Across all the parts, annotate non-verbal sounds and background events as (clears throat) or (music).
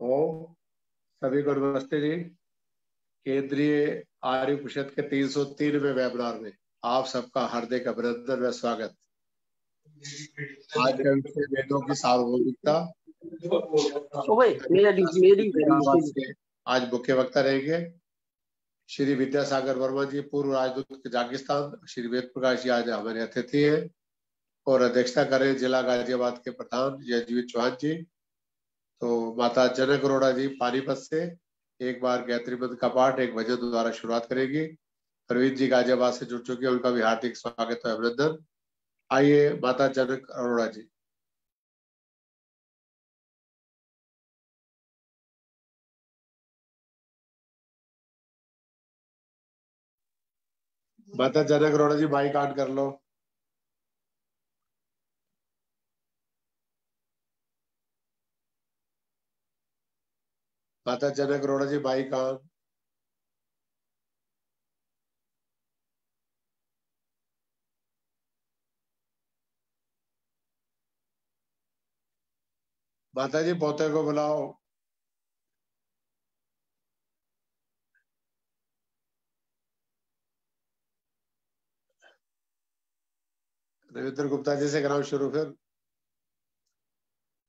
ओम सभी को नमस्ते जी केंद्रीय आर्य परिषद के तीन सौ तीनवे वेबिनार में आप सबका हार्दिक अभिनंदन व स्वागत। आज का विषय वेदों की। सार्वभौमिकता आज मुख्य वक्ता रहेंगे। श्री विद्यासागर वर्मा जी पूर्व राजदूत कजाकिस्तान श्री वेद प्रकाश जी आज हमारे अतिथि है। और अध्यक्षता करें जिला गाजियाबाद के प्रधान यजवीर चौहान जी। तो माता जनक अरोड़ा जी पानीपत से एक बार गायत्री मंत्र का पाठ एक भजन द्वारा शुरुआत करेगी। प्रवीण जी गाजियाबाद से जुड़ चुके हैं, उनका भी हार्दिक स्वागत है, अभिनंदन। आइए माता जनक अरोड़ा जी। माता जनक अरोड़ा जी, माइक ऑन कर लो। माता जनक अरोड़ा जी माइक ऑन माता जी, पोते को बुलाओ। रविंद्र गुप्ता जी से कराओ शुरू फिर।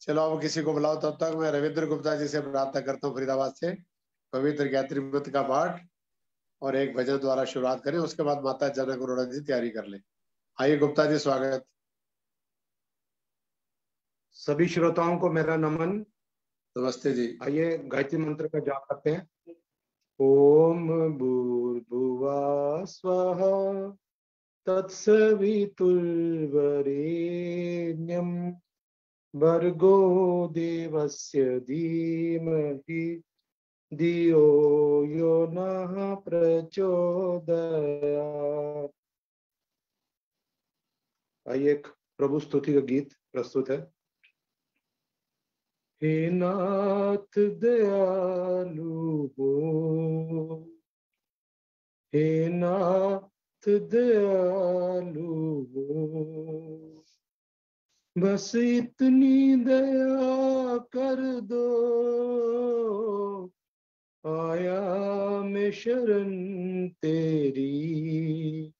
चलो अब किसी को बुलाओ तब तक मैं रविंद्र गुप्ता जी से प्रार्थना करता हूँ फरीदाबाद से। पवित्र गायत्री मंत्र का पाठ और एक भजन द्वारा शुरुआत करें उसके बाद माता जनक अरोड़ा जी तैयारी कर ले। आइए गुप्ता जी स्वागत। सभी श्रोताओं को मेरा नमन। नमस्ते जी। आइए गायत्री मंत्र का जाप करते हैं। ओम भूर्भुवा स्वाहा तत्सवितुर्वरेण्यम। भर्गो देवस्य धीमहि। धियो यो नः प्रचोदयात्। आइए एक प्रभु स्तुति का गीत प्रस्तुत है। हे नाथ दयालु हो। हे नाथ दयालु हो। बस इतनी दया कर दो। आया मैं शरण तेरी।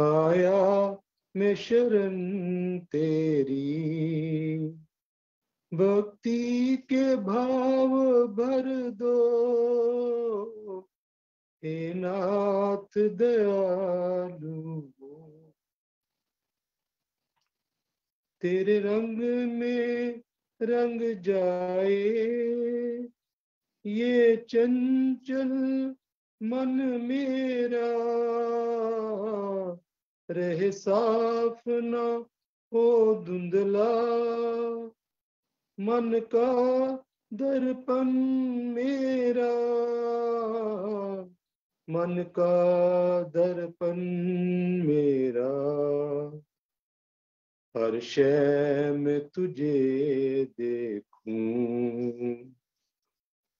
आया मैं शरण तेरी। भक्ति के भाव भर दो। हे नाथ दयालु। तेरे रंग में रंग जाए। ये चंचल मन मेरा, रहे साफ़ ना हो धुंधला। मन का दर्पण मेरा, मन का दर्पण मेरा। हर शय में तुझे देखूँ।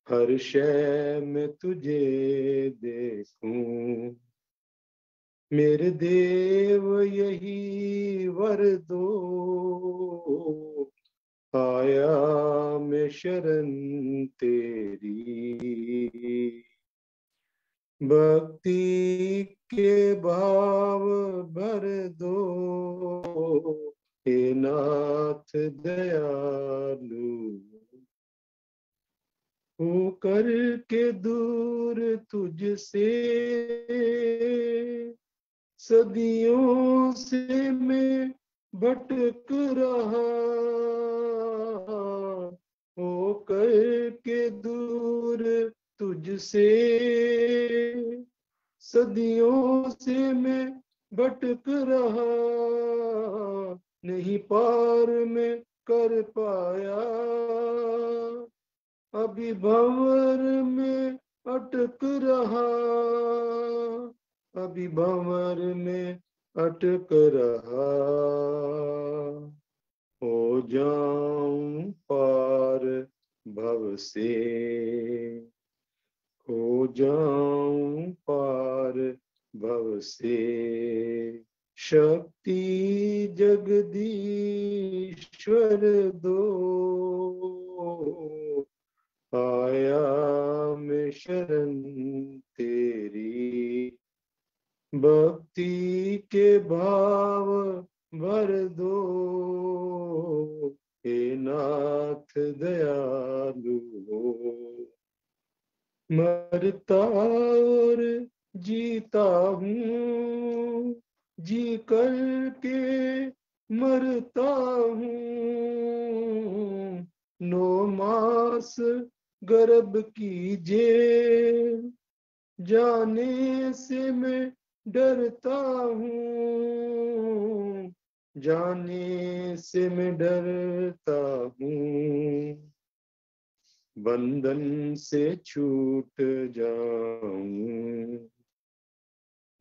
हर शय में तुझे देखूँ। मेरे देव यही वर दो। आया मैं शरण तेरी। भक्ति के भाव भर दो। हे नाथ दयालु हो कर के दूर तुझसे सदियों से मैं भटक रहा हो कर के दूर तुझसे सदियों से मैं भटक रहा नहीं पार में कर पाया। अभी भंवर में अटक रहा। अभी भंवर में अटक रहा। हो जाऊँ पार भव से। हो जाऊँ पार भव से। शक्ति जगदीश्वर दो। आया में शरण तेरी। भक्ति के भाव भर दो। हे नाथ दयालु हो। मरता और जीता हूँ। जी करके मरता हूँ। नो मास गर्भ की जेल। जाने से मैं डरता हूँ। जाने से मैं डरता हूँ। बंधन से छूट जाऊँ।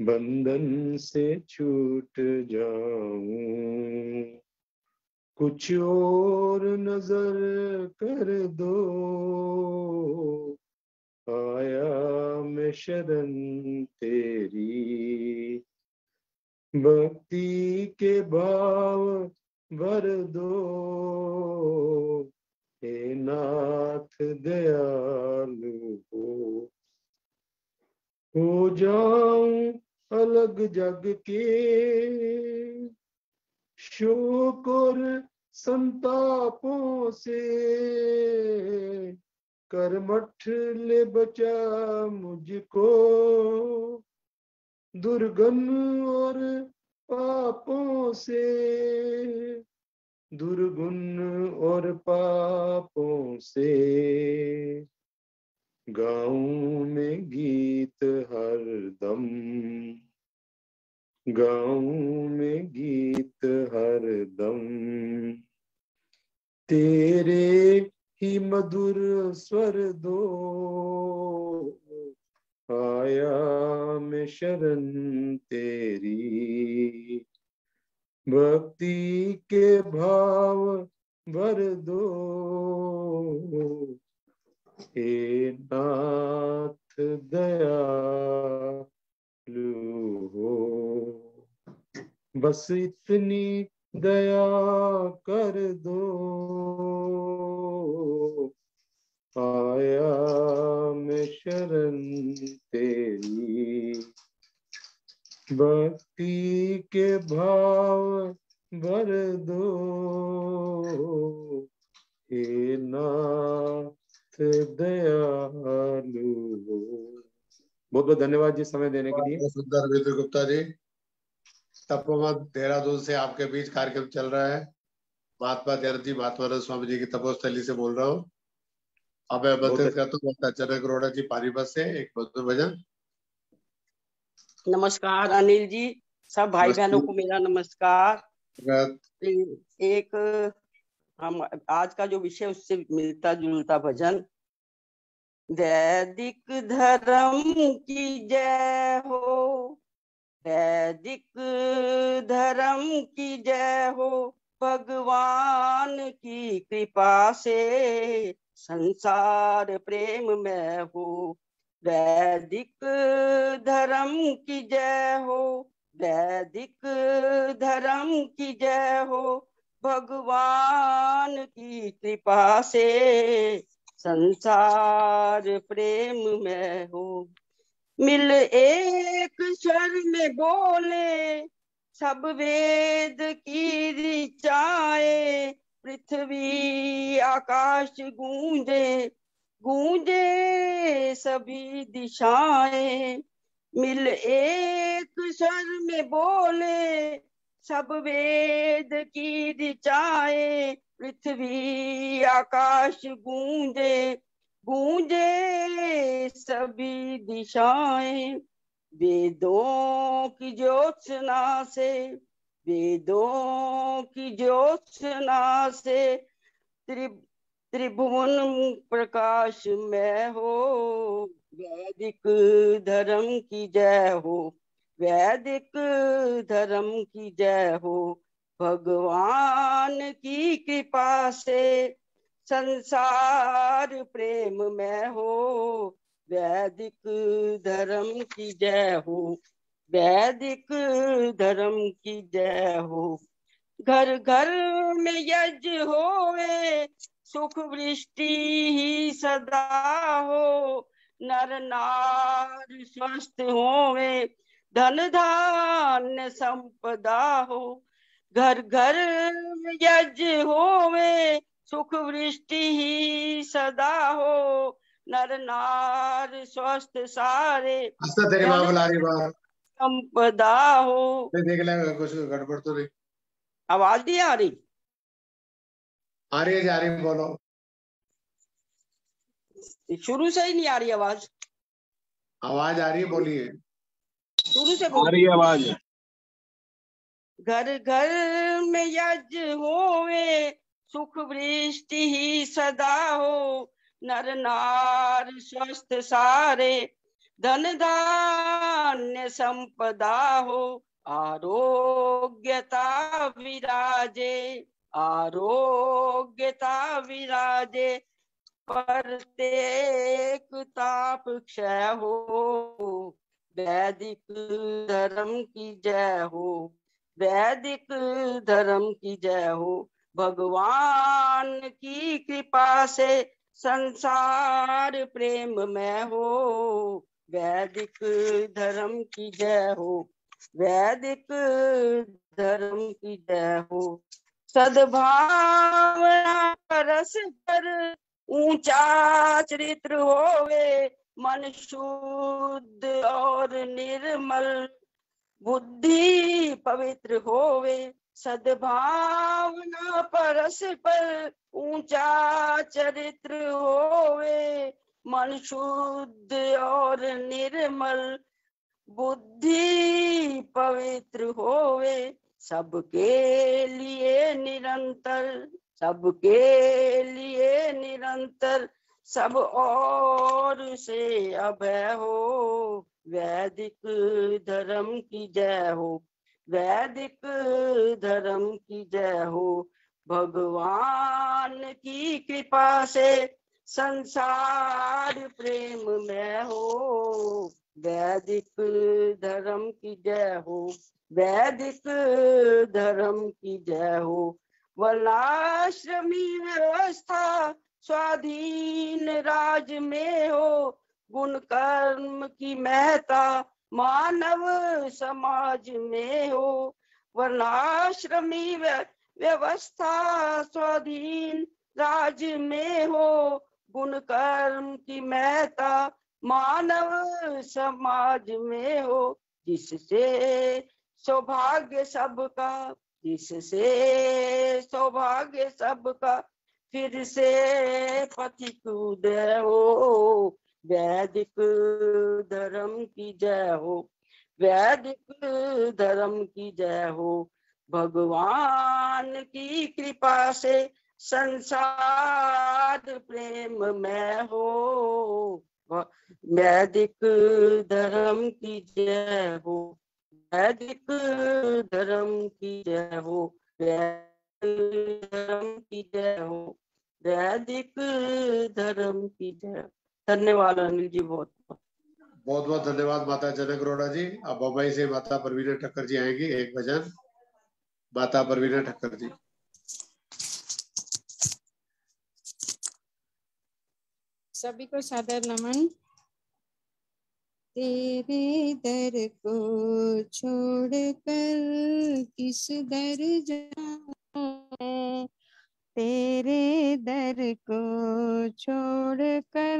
बंधन से छूट जाऊँ। कुछ और नज़र कर दो। आया मैं शरण तेरी। भक्ति के भाव भर दो। हे नाथ दयालु हो। हो जाऊँ अलग जग के। शोक और संतापों से करमठ ले बचा मुझको। दुर्गम और पापों से दुर्गुण और पापों से गाँव मधुर स्वर दो। आया मैं शरण तेरी। भक्ति के भाव भर दो। हे नाथ दया लू हो। बस इतनी धन्यवाद जी समय देने के लिए। सुंदर विद्र गुप्ता जी तपोवन देहरादून से आपके बीच कार्यक्रम चल रहा है। महात्मा दयानंद जी महात्मा स्वामी जी की तपोस्थली से बोल रहा हूँ। अब मैं आमंत्रित करता हूँ जनक अरोड़ा जी पानीपत से एक मधुर भजन। नमस्कार अनिल जी सब भाई बहनों को मेरा नमस्कार। एक हम आज का जो विषय उससे मिलता जुलता भजन। वैदिक धर्म की जय हो। वैदिक धर्म की जय हो। भगवान की कृपा से संसार प्रेम में हो। वैदिक धर्म की जय हो। वैदिक धर्म की जय हो। भगवान की कृपा से संसार प्रेम में हो। मिल एक स्वर में बोले, सब वेद की ऋचाए पृथ्वी आकाश गूंजे गूंजे सभी दिशाएँ। मिल एक स्वर में बोले, सब वेद की दिचाए पृथ्वी आकाश गूंजे गूंजे सभी दिशाएँ। वेदों की ज्योत्सना से, वेदों की ज्योत्सना से त्रि त्रिभुवन प्रकाश में हो, वैदिक धर्म की जय हो, वैदिक धर्म की जय हो। भगवान की कृपा से संसार प्रेम में हो। वैदिक धर्म की जय हो। वैदिक धर्म की जय हो। घर घर में यज होवे, सुख वृष्टि ही सदा हो। नर नार स्वस्थ होवे, धन धान्य संपदा हो। घर घर यज्ञ होवे सुख वृष्टि ही सदा हो। नर नार स्वस्थ सारे तेरी बुला रही बात संपदा हो। देख लेगा कुछ गड़बड़ तो नहीं। आवाज़ नहीं आ रही? आ रही है जा रही बोलो। शुरू से ही नहीं आ रही आवाज़? आवाज़ आ रही है बोलिए। शुरू से आ रही आवाज़। घर घर में यज होवे, सुख वृष्टि ही सदा हो। नर नार स्वस्थ सारे, धन धान्य संपदा हो। आरोग्यता विराजे आरोग्यता विराजे, प्रत्येक ताप क्षय हो। वैदिक धर्म की जय हो। वैदिक धर्म की जय हो। भगवान की कृपा से संसार प्रेम में हो। वैदिक धर्म की जय हो। वैदिक धर्म की जय हो। सद्भावना परस पर ऊँचा चरित्र होवे। मन शुद्ध और निर्मल बुद्धि पवित्र होवे, सद्भावना परस पर ऊँचा चरित्र होवे। मन शुद्ध और निर्मल, बुद्धि पवित्र होवे। सबके लिए निरंतर, सबके लिए निरंतर, सब और से अभय हो। वैदिक धर्म की जय हो, वैदिक धर्म की जय हो। भगवान की कृपा से संसार प्रेम में हो, वैदिक धर्म की जय हो, वैदिक धर्म की जय हो। वर्णाश्रमी व्यवस्था स्वाधीन राज में हो गुण कर्म की महता मानव समाज में हो। वर्णाश्रमी व्यवस्था स्वाधीन राज में हो। गुण कर्म की महता मानव समाज में हो, जिससे सौभाग्य सबका, जिससे सौभाग्य सबका फिर से पथिक उदय हो। वैदिक धर्म की जय हो, वैदिक धर्म की जय हो। भगवान की कृपा से संसार प्रेम में हो। वैदिक धर्म की जय हो, वैदिक धर्म की जय हो, वैदिक धर्म की जय हो, वैदिक धर्म की जय धन्यवाद अनिल जी बहुत बहुत। बहुत धन्यवाद माता जनक अरोड़ा जी। अब बम्बई से माता परवीना ठक्कर जी आएँगी एक भजन। माता परवीना ठक्कर जी। सभी को सादर नमन। तेरे दर को छोड़कर किस दर जाऊँ? तेरे दर को छोड़कर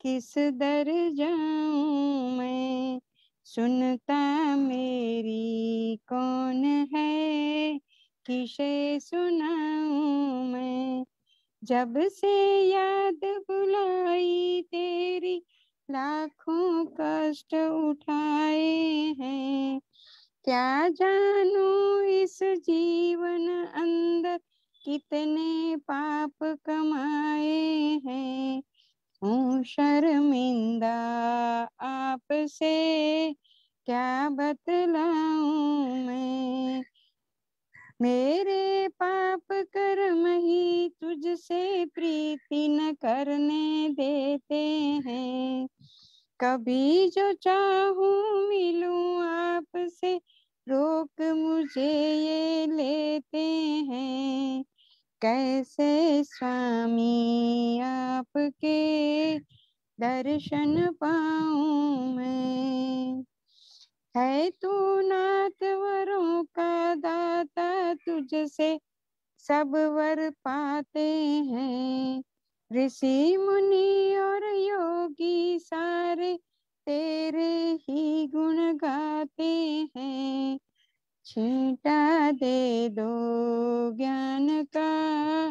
किस दर जाऊँ मैं? सुनता मेरी कौन है? किसे सुनाऊं मैं? जब से याद बुलाई तेरी, लाखों कष्ट उठाए हैं। क्या जानू इस जीवन अंदर कितने पाप कमाए हैं। हूँ शर्मिंदा आपसे, क्या बतलाऊं मैं? मेरे पाप कर्म ही तुझसे प्रीति न करने देते हैं। कभी जो चाहूँ मिलूं आपसे, रोक मुझे ये लेते हैं। कैसे स्वामी आपके दर्शन पाऊँ मैं? है तू नाथ वरों का दाता तुझसे सब वर पाते हैं। ऋषि मुनि और योगी सारे तेरे ही गुण गाते हैं। छींटा दे दो ज्ञान का,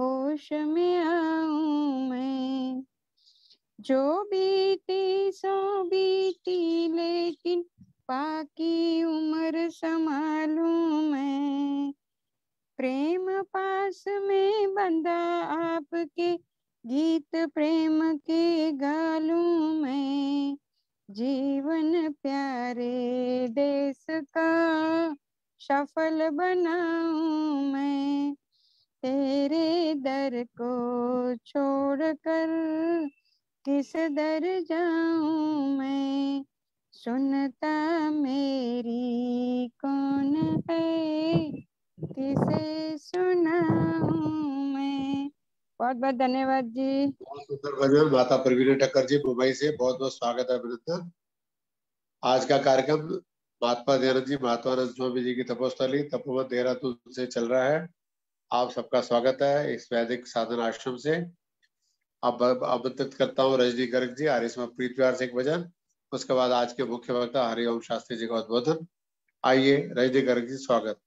होश में आऊँ मैं। जो बीती, सो बीती, लेकिन बाकी उम्र संभालूं मैं। प्रेम पास में बंदा आपके गीत, प्रेम के गालूं मैं। जीवन प्यारे देश का सफल बनाऊँ मैं, तेरे दर को छोड़कर किस दर जाऊँ मैं? सुनता मेरी कौन है, किसे सुनाऊं बहुत बहुत धन्यवाद जी। बहुत सुंदर भजन, माता प्रवीण टक्कर जी, मुंबई से। बहुत बहुत स्वागत है अभिनंदन आज का कार्यक्रम महात्मा दयानंद जी महात्मानंद स्वामी जी की तपोस्थली, तपोवन देहरादून से चल रहा है। आप सबका स्वागत है इस वैदिक साधन आश्रम से। अब आमंत्रित करता हूँ रजनी गर्ग जी, आर्य प्रीत प्यार से एक भजन। उसके बाद आज के मुख्य वक्ता हरिओम शास्त्री जी का उद्बोधन। आइए रजनी गर्ग जी, स्वागत।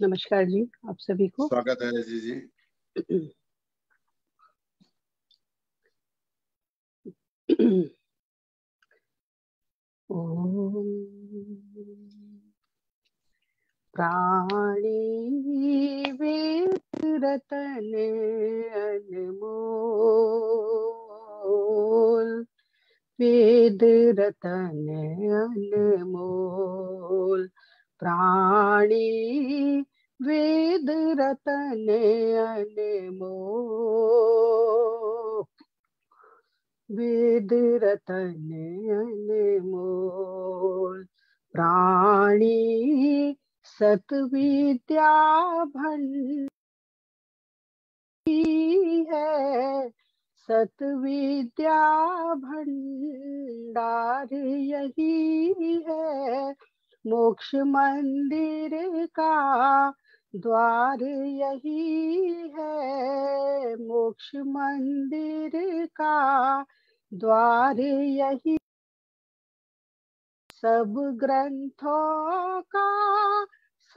नमस्कार जी आप सभी को। स्वागत है रजनी जी। प्राणी वेद रतन अनमोल वेद रतन सत विद्या भंडी है। सत विद्या भंडार यही है। मोक्ष मंदिर का द्वार यही है। मोक्ष मंदिर का द्वार यही सब ग्रंथों का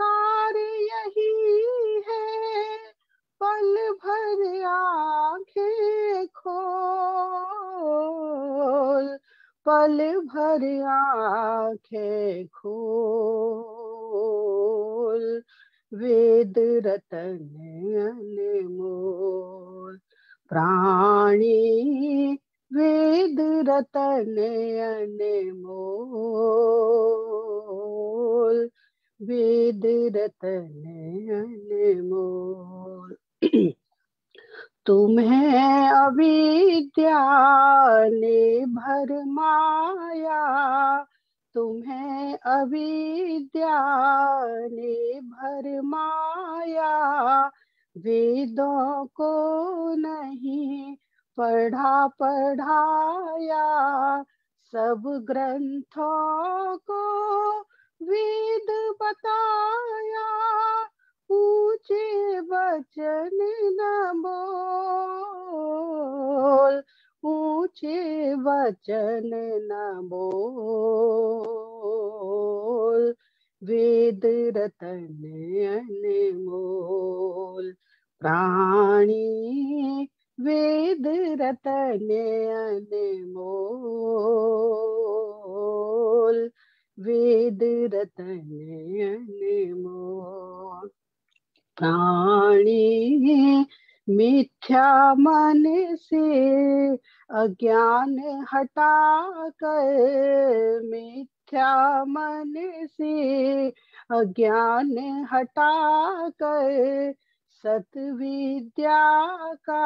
सार यही है। पल भर आँखें खोल, पल भर आँखें खोल, वेद रतन अनमोल। प्राणी वेद रतन अनमोल। वेद रतन अनमोल तुम्हें अविद्या ने भर माया। तुम्हें अविद्या ने भर माया। वेदों को नहीं पढ़ा पढ़ाया। सब ग्रंथों को वेद बताया, ऊँचे वचन न बोल, ऊँचे वचन न बोल, वेद रतन अनमोल प्राणी वेद रतन अनमोल वेद रतन अनमोल प्राणी मिथ्या मन से अज्ञान हटा कर मिथ्या मन से अज्ञान हटा कर सत विद्या का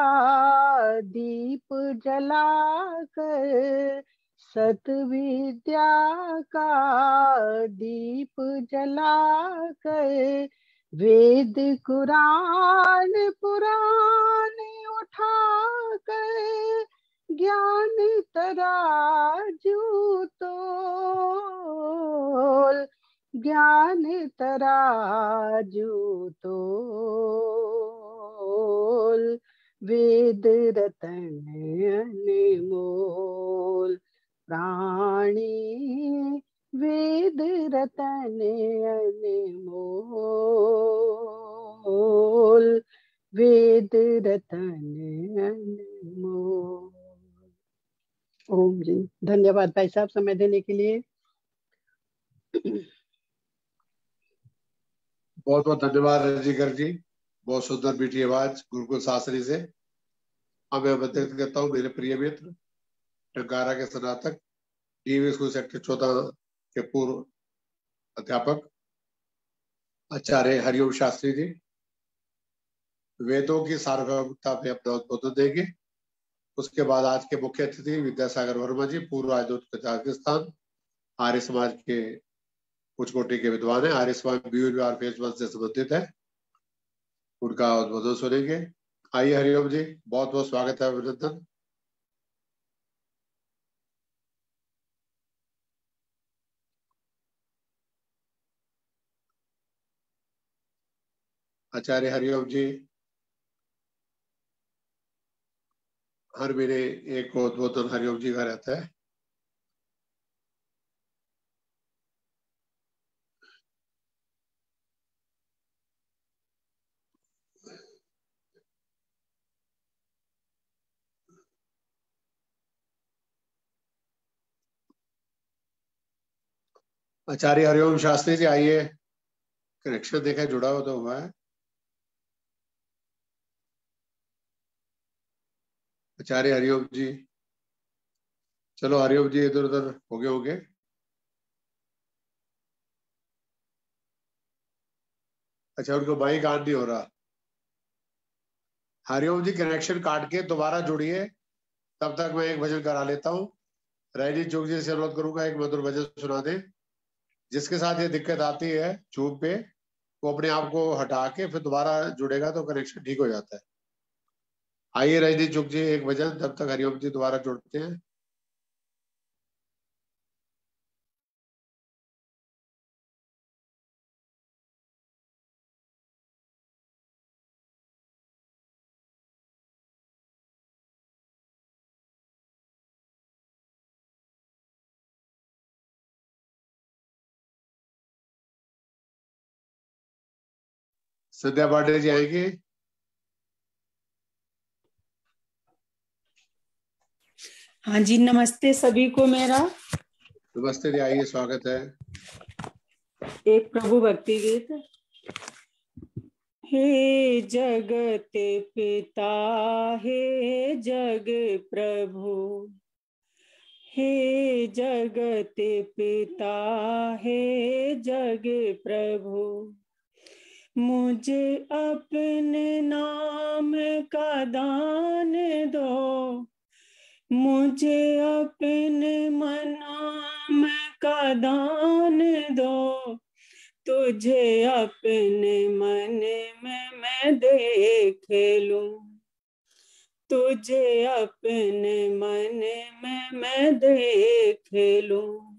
दीप जला कर सत विद्या का दीप जला कर वेद कुरान पुराण उठा कर ज्ञान तराजू तोल, ज्ञान तराजू तोल, वेद रतन अनमोल प्राणी वेद रतन अनमोल। वेद रतन अनमोल। ओम जी। धन्यवाद भाई साहब समय देने के लिए। बहुत बहुत धन्यवाद रजिकर जी। बहुत सुंदर मीठी आवाज़, गुरुकुल शास्त्री से। अब मैं करता हूँ मेरे प्रिय मित्र। टंकारा के स्नातक डीवी स्कूल सेक्टर चौदह के पूर्व अध्यापक, आचार्य हरिओम शास्त्री जी, वेदों की सार्वभौमिकता पे अपना उद्बोधन देंगे। उसके बाद आज के मुख्य अतिथि विद्यासागर वर्मा जी, पूर्व राजदूत कजाकिस्तान आर्य समाज के कुछ कोटि के विद्वान है। आर्य समाज बीयूर फेस वन से संबंधित है। उनका उद्बोधन सुनेंगे। आइए हरिओम जी बहुत बहुत स्वागत है, अभिनंदन। आचार्य हरिओम जी, हर मेरे एक उद्बोधन हरिओम जी का रहता है। आचार्य हरिओम शास्त्री जी, आइए। कनेक्शन देखा, जुड़ा हो तो हुआ है आचार्य हरिओम जी। चलो हरिओम जी, इधर उधर हो गए होंगे अच्छा उनको माइक ऑन नहीं हो रहा। हरिओम जी कनेक्शन काट के दोबारा जुड़िए। तब तक मैं एक भजन करा लेता हूँ। रैनी चौक जी से अनुरोध करूँगा, एक मधुर भजन सुना दे। जिसके साथ ये दिक्कत आती है चूप पे, वो अपने आप को हटा के फिर दोबारा जुड़ेगा तो कनेक्शन ठीक हो जाता है। आइए रजनीश चुक जी, एक भजन तब तक हरिओम जी दोबारा जुड़ते हैं। संध्या पांडे जी आएँगे। हाँ जी नमस्ते सभी को मेरा। नमस्ते जी आइए स्वागत है। एक प्रभु भक्ति गीत। हे जगत पिता हे जग प्रभु। हे जगत पिता हे जग प्रभु। मुझे अपने नाम का दान दो। मुझे अपने मनाम का दान दो। तुझे अपने मन में मैं देख लूँ तुझे अपने मन में मैं देख लूँ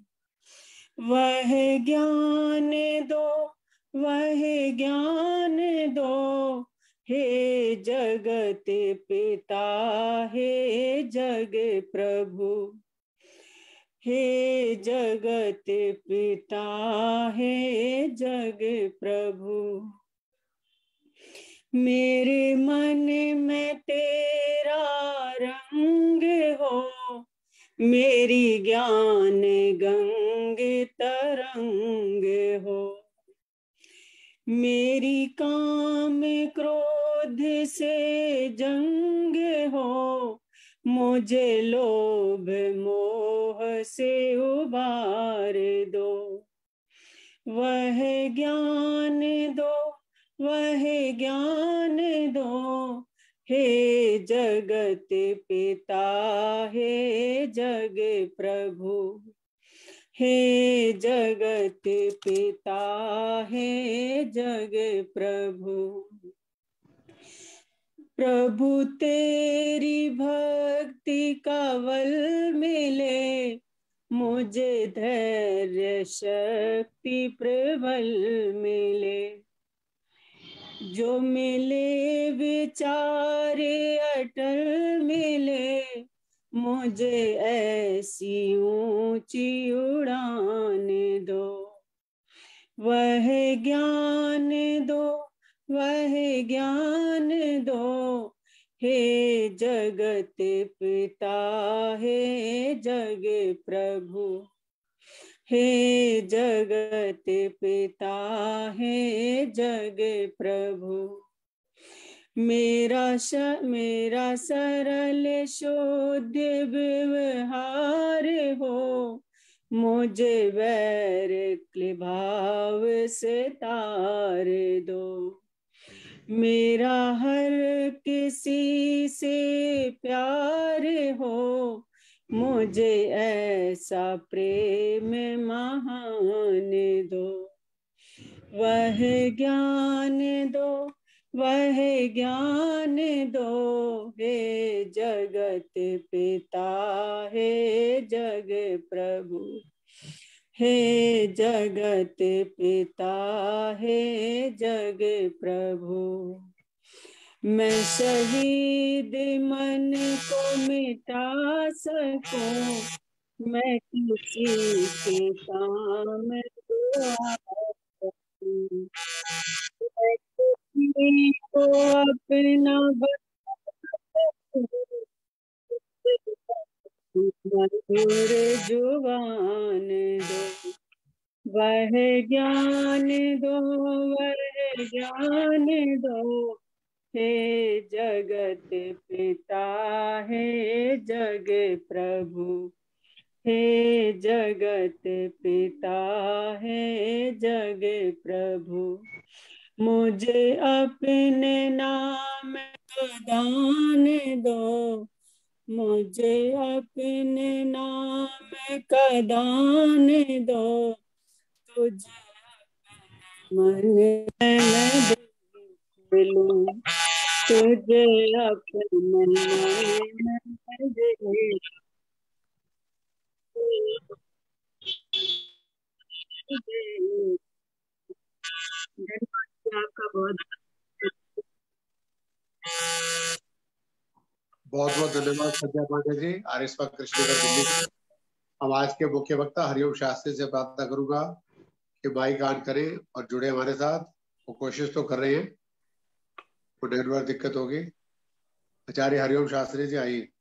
वह ज्ञान दो, वह ज्ञान दो। हे जगत पिता, हे जग प्रभु, हे जगत पिता, हे जग प्रभु। मेरे मन में तेरा रंग हो, मेरी ज्ञान गंग तरंग हो। मेरी काम क्रोध से जंग हो, मुझे लोभ मोह से उबार दो। वह ज्ञान दो, वह ज्ञान दो, हे जगत पिता, हे जग प्रभु। हे जगत पिता हे जग प्रभु। प्रभु तेरी भक्ति का बल मिले, मुझे धैर्य शक्ति प्रबल मिले। जो मिले विचारे अटल मिले मुझे ऐसी ऊँची उड़ान दो। वह ज्ञान दो, वह ज्ञान दो। हे जगत पिता, हे जग प्रभु। हे जगत पिता, हे जग प्रभु। मेरा श, मेरा सरल शुद्ध व्यवहार हो। मुझे वैर भाव से तार दो। मेरा हर किसी से प्यार हो। मुझे ऐसा प्रेम महान दो। वह ज्ञान दो। वह ज्ञान दो हे जगत पिता हे जग प्रभु। हे जगत पिता हे जग प्रभु। मैं शहीद मन को मिटा सकूँ? मैं किसी के काम को अपना मधुर ज़ुबान दो वह ज्ञान दो वह ज्ञान दो, हे जगत पिता हे जग प्रभु, हे जगत पिता, हे जग प्रभु। मुझे अपने नाम का दान दो। मुझे अपने नाम का दान दो। तुझे मन तुझे अपने आपका बहुत बहुत बहुत धन्यवाद सज्जा पांडे जी। आरिस्मा कृष्णनगर दिल्ली। हम आज के मुख्य वक्ता हरिओम शास्त्री से प्रार्थना करूँगा कि माइक ऑन करें और जुड़े हमारे साथ। वो कोशिश तो कर रहे हैं। वो नेटवर्क दिक्कत होगी। आचार्य हरिओम शास्त्री जी, आइए।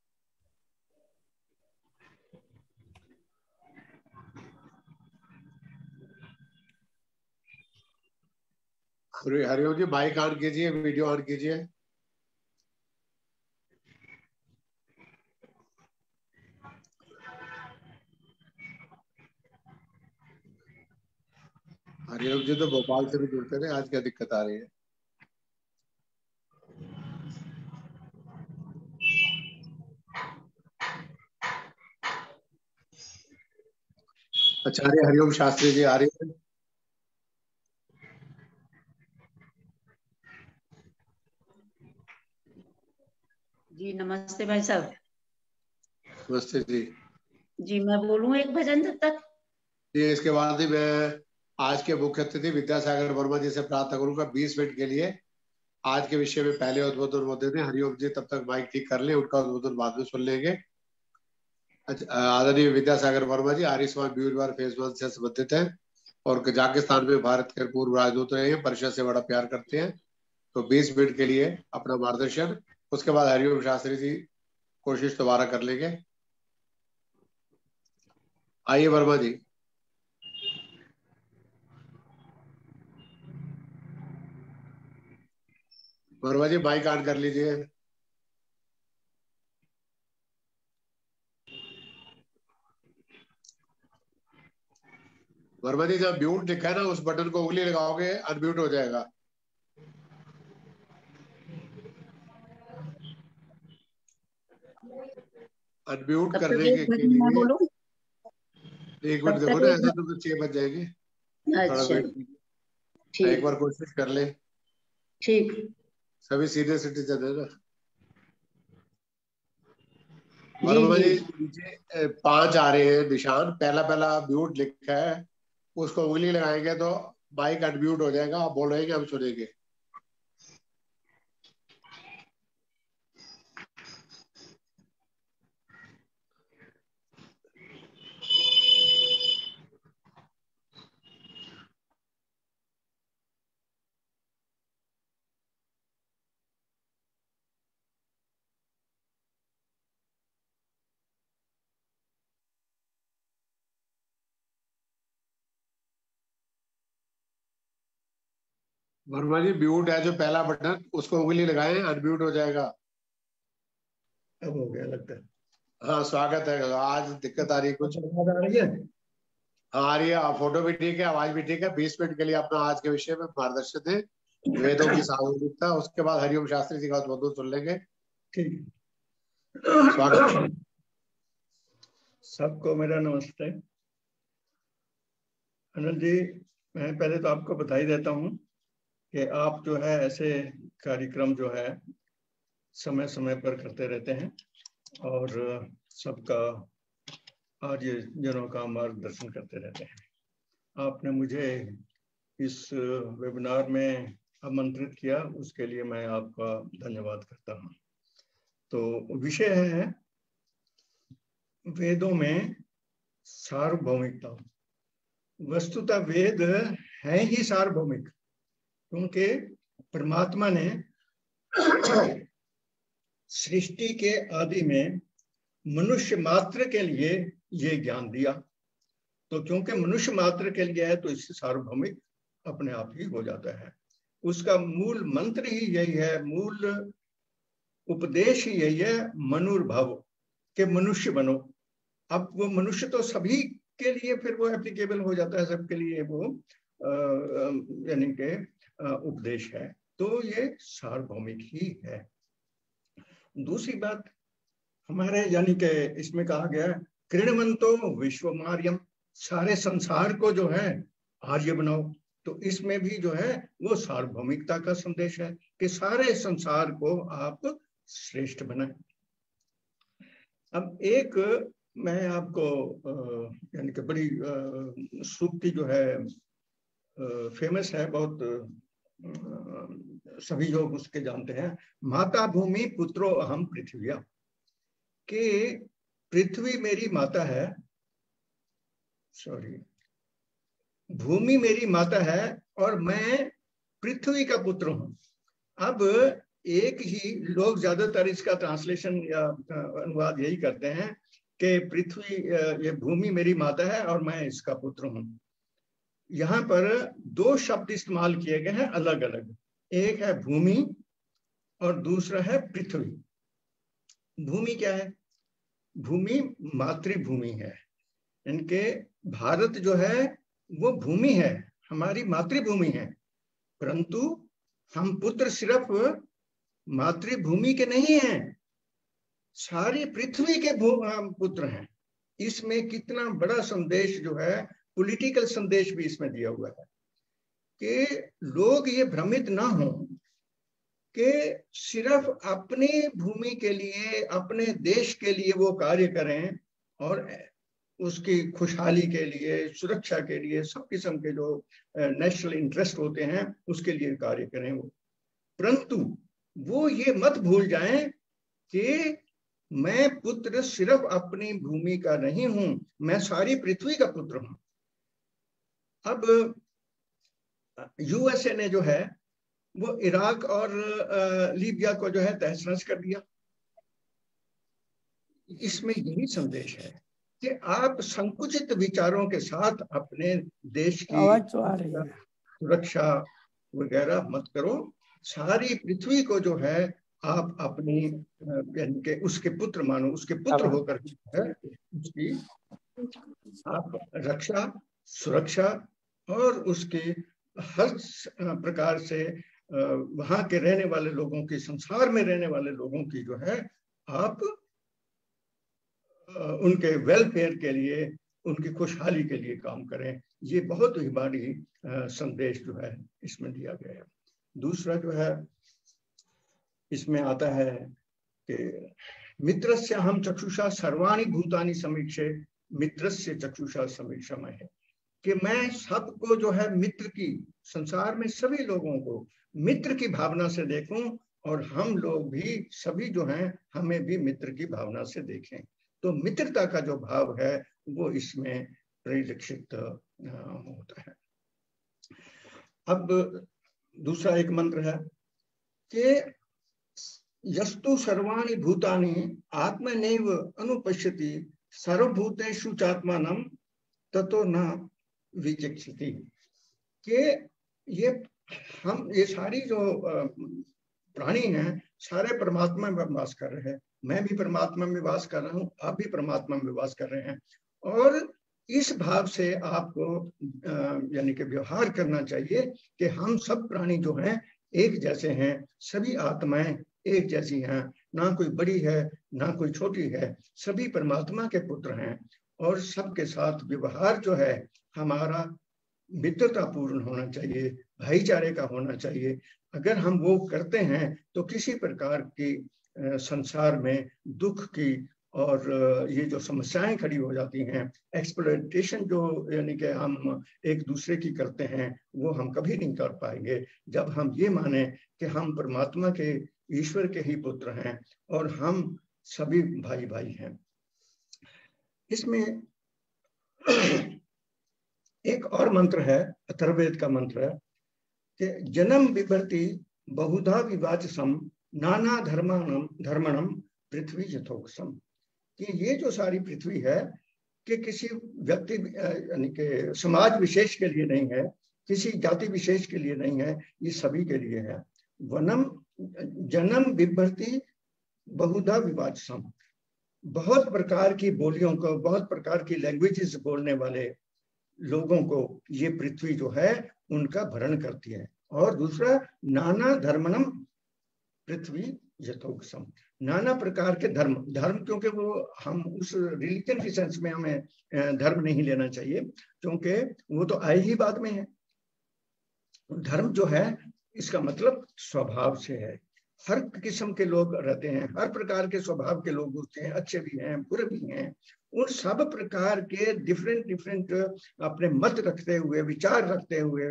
हरिओम जी माइक ऑन कीजिए वीडियो ऑन कीजिए। हरिओम जी तो भोपाल से भी जुड़ते रहे, आज क्या दिक्कत आ रही है? आचार्य हरिओम शास्त्री जी आ रही है। जी नमस्ते भाई साहब। नमस्ते जी। जी मैं बोलूँ एक भजन जब तक? जी इसके बाद ही मैं आज के मुख्य अतिथि विद्यासागर वर्मा जी से प्रार्थना करूँगा बीस मिनट के लिए। आज के विषय में पहले उद्बोधन वो देते हरिओम जी तब तक माइक ठीक कर ले उनका उद्बोधन बाद में सुन लेंगे। आदरणीय विद्यासागर वर्मा जी आर्यमान ब्यूर फ़ेज़ वन से संबंधित है और कजाकिस्तान में भारत के पूर्व राजदूत रहे हैं परिषद से बड़ा प्यार करते हैं। तो 20 मिनट के लिए अपना मार्गदर्शन उसके बाद हरिओम शास्त्री जी कोशिश दोबारा कर लेंगे। आइए वर्मा जी। वर्मा जी बाइक ऑन कर लीजिए। वर्मा जी, जब म्यूट लिखा है ना, उस बटन को उंगली लगाओगे अनम्यूट हो जाएगा। अनम्यूट करने के, के लिए एक बार देखो ना ऐसा तो छह बज जाएँगे। अच्छा। एक बार कोशिश कर ले। ठीक। सभी सीनियर सिटीजन है ना? पाँच आ रहे हैं निशान। पहला पहला म्यूट लिखा है। उसको उंगली लगाएँगे तो माइक अनम्यूट हो जाएगा। आप बोल रहे हैं कि हम सुनेंगे। वर्मा जी म्यूट है जो पहला बटन उसको उंगली लगाए अनम्यूट हो जाएगा। अब हो गया लगता है। हाँ स्वागत है। आज दिक्कत आ रही है कुछ। आवाज़ आ रही है? हाँ आ रही है। फ़ोटो भी ठीक है आवाज़ भी ठीक है। बीस मिनट के लिए अपना आज के विषय में मार्गदर्शन दें। वेदों की सार्वजनिकता उसके बाद हरिओम शास्त्री जी का उद्बोधन सुन लेंगे। ठीक। स्वागत। सबको मेरा नमस्ते। अनिल जी मैं पहले तो आपको बधाई देता हूँ। कि आप जो है ऐसे कार्यक्रम जो है समय समय पर करते रहते हैं और सबका आर्य जनों का मार्गदर्शन करते रहते हैं। आपने मुझे इस वेबिनार में आमंत्रित किया, उसके लिए मैं आपका धन्यवाद करता हूँ। तो विषय है वेदों में सार्वभौमिकता। वस्तुतः वेद है ही सार्वभौमिक। क्योंकि परमात्मा ने सृष्टि के आदि में मनुष्य मात्र के लिए ये ज्ञान दिया। तो क्योंकि मनुष्य मात्र के लिए है तो इससे सार्वभौमिक अपने आप ही हो जाता है। उसका मूल मंत्र ही यही है, मूल उपदेश ही यही है, मनुर्भव, के मनुष्य बनो। अब वो मनुष्य तो सभी के लिए फिर वो एप्लीकेबल हो जाता है, सबके लिए वो यानी के उपदेश है तो ये सार्वभौमिक ही है। दूसरी बात, हमारे यानी के इसमें कहा गया कृणवंतो विश्व मार्यम सारे संसार को जो है आर्य बनाओ। तो इसमें भी जो है, वो सार्वभौमिकता का संदेश है कि सारे संसार को आप श्रेष्ठ बनाए। अब एक मैं आपको यानी कि बड़ी सूक्ति जो है फ़ेमस है, बहुत सभी लोग उसके जानते हैं। माता भूमि पुत्रो अहम पृथ्वी कि पृथ्वी मेरी माता है सॉरी भूमि मेरी माता है और मैं पृथ्वी का पुत्र हूँ। अब एक ही लोग ज़्यादातर इसका ट्रांसलेशन या अनुवाद यही करते हैं कि पृथ्वी ये भूमि मेरी माता है और मैं इसका पुत्र हूँ। यहाँ पर दो शब्द इस्तेमाल किए गए हैं अलग अलग एक है भूमि और दूसरा है पृथ्वी। भूमि क्या है? भूमि मातृभूमि है। इनके भारत जो है, वो भूमि है, हमारी मातृभूमि है। परंतु हम पुत्र सिर्फ़ मातृभूमि के नहीं हैं, सारी पृथ्वी के पुत्र हैं। इसमें कितना बड़ा संदेश जो है पॉलिटिकल संदेश भी इसमें दिया हुआ है कि लोग ये भ्रमित ना हो कि सिर्फ़ अपनी भूमि के लिए, अपने देश के लिए वो कार्य करें और उसकी खुशहाली के लिए, सुरक्षा के लिए, सब किस्म के जो नेशनल इंटरेस्ट होते हैं, उसके लिए कार्य करें वो। परंतु वो ये मत भूल जाएँ कि मैं पुत्र सिर्फ़ अपनी भूमि का नहीं हूँ, मैं सारी पृथ्वी का पुत्र हूँ। अब यूएसए ने जो है वो इराक और लीबिया को जो है तहस नहस कर दिया। इसमें यही संदेश है कि आप संकुचित विचारों के साथ अपने देश की सुरक्षा वगैरह मत करो। सारी पृथ्वी को जो है आप अपनी के उसके पुत्र मानो उसके पुत्र होकर है उसकी आप रक्षा सुरक्षा और उसके हर प्रकार से वहाँ के रहने वाले लोगों की, संसार में रहने वाले लोगों की जो है, आप उनके वेलफेयर के लिए, उनकी खुशहाली के लिए काम करें। ये बहुत ही बड़ी संदेश जो है, इसमें दिया गया है। दूसरा जो है, इसमें आता है कि मित्र से हम चक्षुषा सर्वाणी भूतानी समीक्षे मित्र से चक्षुषा समीक्षा में है कि मैं सबको जो है मित्र की, संसार में सभी लोगों को मित्र की भावना से देखूँ और हम लोग भी सभी जो हैं, हमें भी मित्र की भावना से देखें। तो मित्रता का जो भाव है, वो इसमें परिलक्षित होता है। अब दूसरा एक मंत्र है कि यस्तु सर्वाणी भूतानि आत्मनैव अनुपश्यति सर्वभूतेषु चात्मान ततो न विचक्षति। के ये हम, ये सारी जो प्राणी हैं, सारे परमात्मा में वास कर रहे हैं। मैं भी परमात्मा में वास कर रहा हूँ, आप भी परमात्मा में वास कर रहे हैं। और इस भाव से आपको यानी कि व्यवहार करना चाहिए कि हम सब प्राणी जो हैं, एक जैसे हैं, सभी आत्माएँ एक जैसी हैं। ना कोई बड़ी है, ना कोई छोटी है, सभी परमात्मा के पुत्र हैं और सबके साथ व्यवहार जो है हमारा मित्रता पूर्ण होना चाहिए, भाईचारे का होना चाहिए। अगर हम वो करते हैं तो किसी प्रकार की संसार में दुख की और ये जो समस्याएँ खड़ी हो जाती हैं एक्सप्लोइटेशन जो, यानी कि हम एक दूसरे की करते हैं, वो हम कभी नहीं कर पाएँगे। जब हम ये माने कि हम परमात्मा के, ईश्वर के ही पुत्र हैं और हम सभी भाई भाई हैं। इसमें एक और मंत्र है अथर्वेद का मंत्र है, कि जन्म विभर्ति बहुधा विवाच सम नाना धर्मानम धर्मणम, पृथ्वी यथोक्षम कि ये जो सारी पृथ्वी है, कि किसी व्यक्ति यानी कि समाज विशेष के लिए नहीं है, किसी जाति विशेष के लिए नहीं है, ये सभी के लिए है। वनम, जन्म विभर्ति बहुधा विवाचसम। बहुत प्रकार की बोलियों को, बहुत प्रकार की लैंग्वेजेस बोलने वाले लोगों को ये पृथ्वी जो है, उनका भरण करती है। और दूसरा, नाना धर्मनम पृथ्वी यथोक्षम नाना प्रकार के धर्म धर्म क्योंकि वो हम उस रिलीजन के सेंस में हमें धर्म नहीं लेना चाहिए, क्योंकि वो तो आए ही बाद में है। धर्म जो है, इसका मतलब स्वभाव से है। हर किस्म के लोग रहते हैं, हर प्रकार के स्वभाव के लोग होते हैं, अच्छे भी हैं, बुरे भी हैं। उन सब प्रकार के डिफरेंट डिफरेंट अपने मत रखते हुए, विचार रखते हुए,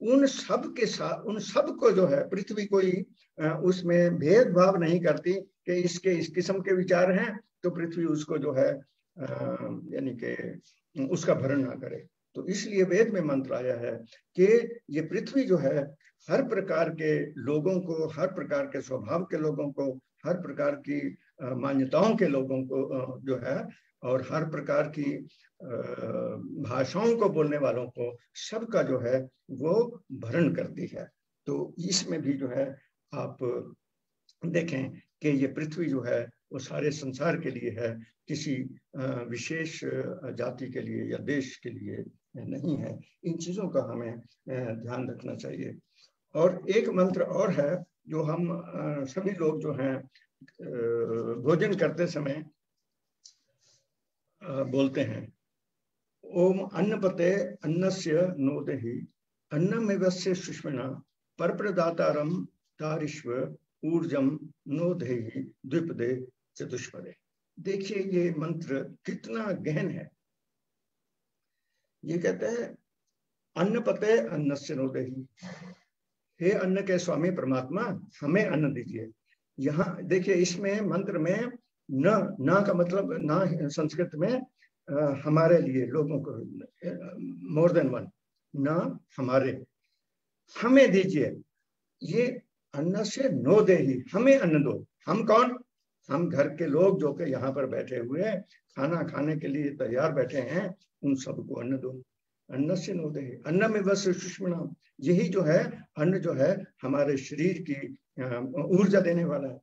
उन सब के साथ उन सबको जो है, पृथ्वी कोई उसमें भेदभाव नहीं करती कि इसके, इस किस्म के विचार हैं तो पृथ्वी उसको जो है यानी कि उसका भरण ना करे। तो इसलिए वेद में मंत्र आया है कि ये पृथ्वी जो है, हर प्रकार के लोगों को, हर प्रकार के स्वभाव के लोगों को, हर प्रकार की मान्यताओं के लोगों को जो है, और हर प्रकार की भाषाओं को बोलने वालों को सबका जो है, वो भरण करती है। तो इसमें भी जो है, आप देखें कि ये पृथ्वी जो है, वो सारे संसार के लिए है, किसी विशेष जाति के लिए या देश के लिए। नहीं है। इन चीज़ों का हमें ध्यान रखना चाहिए। और एक मंत्र और है जो हम सभी लोग जो हैं भोजन करते समय बोलते हैं। ओम अन्नपते अन्नस्य नोदहि, अन्नमेवस्य सुष्मिना परप्रदातारम तारिश्व ऊर्जम नोदहि द्विपदे चतुष्पदे। देखिए ये मंत्र कितना गहन है। ये कहते हैं अन्न पते अन्न से हे अन्न के स्वामी परमात्मा हमें अन्न दीजिए। यहाँ देखिए इसमें मंत्र में न न का मतलब न संस्कृत में आ, हमारे लिए लोगों को मोर देन वन न हमारे। हमें दीजिए। ये अन्न से नो दे ही हमें अन्न दो। हम कौन? हम घर के लोग जो के यहाँ पर बैठे हुए खाना खाने के लिए तैयार बैठे हैं, उन सबको अन्न दो। अन्न से नो दे अन्न में बस सुष्मणा यही जो है, अन्न जो है, हमारे शरीर की ऊर्जा देने वाला है।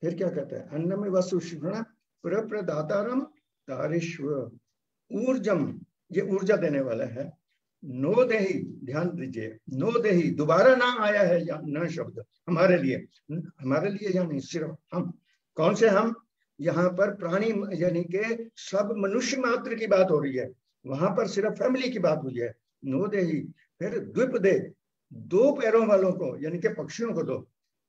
फिर क्या कहते हैं? अन्न में वसु सुष्मणा प्रदातारम तारिश्व ऊर्जम, ये ऊर्जा देने वाला है। नो देही, ध्यान दीजिए। नो देही, दोबारा ना आया है या न शब्द। हमारे लिए। हमारे लिए या नहीं? सिर्फ़ हम। कौन से हम? यहाँ पर प्राणी, यानी के सब मनुष्य मात्र की बात हो रही है। वहाँ पर सिर्फ़ फैमिली की बात हुई है। नो दे ही फिर द्विप दे, दो पैरों वालों को, यानी के पक्षियों को दो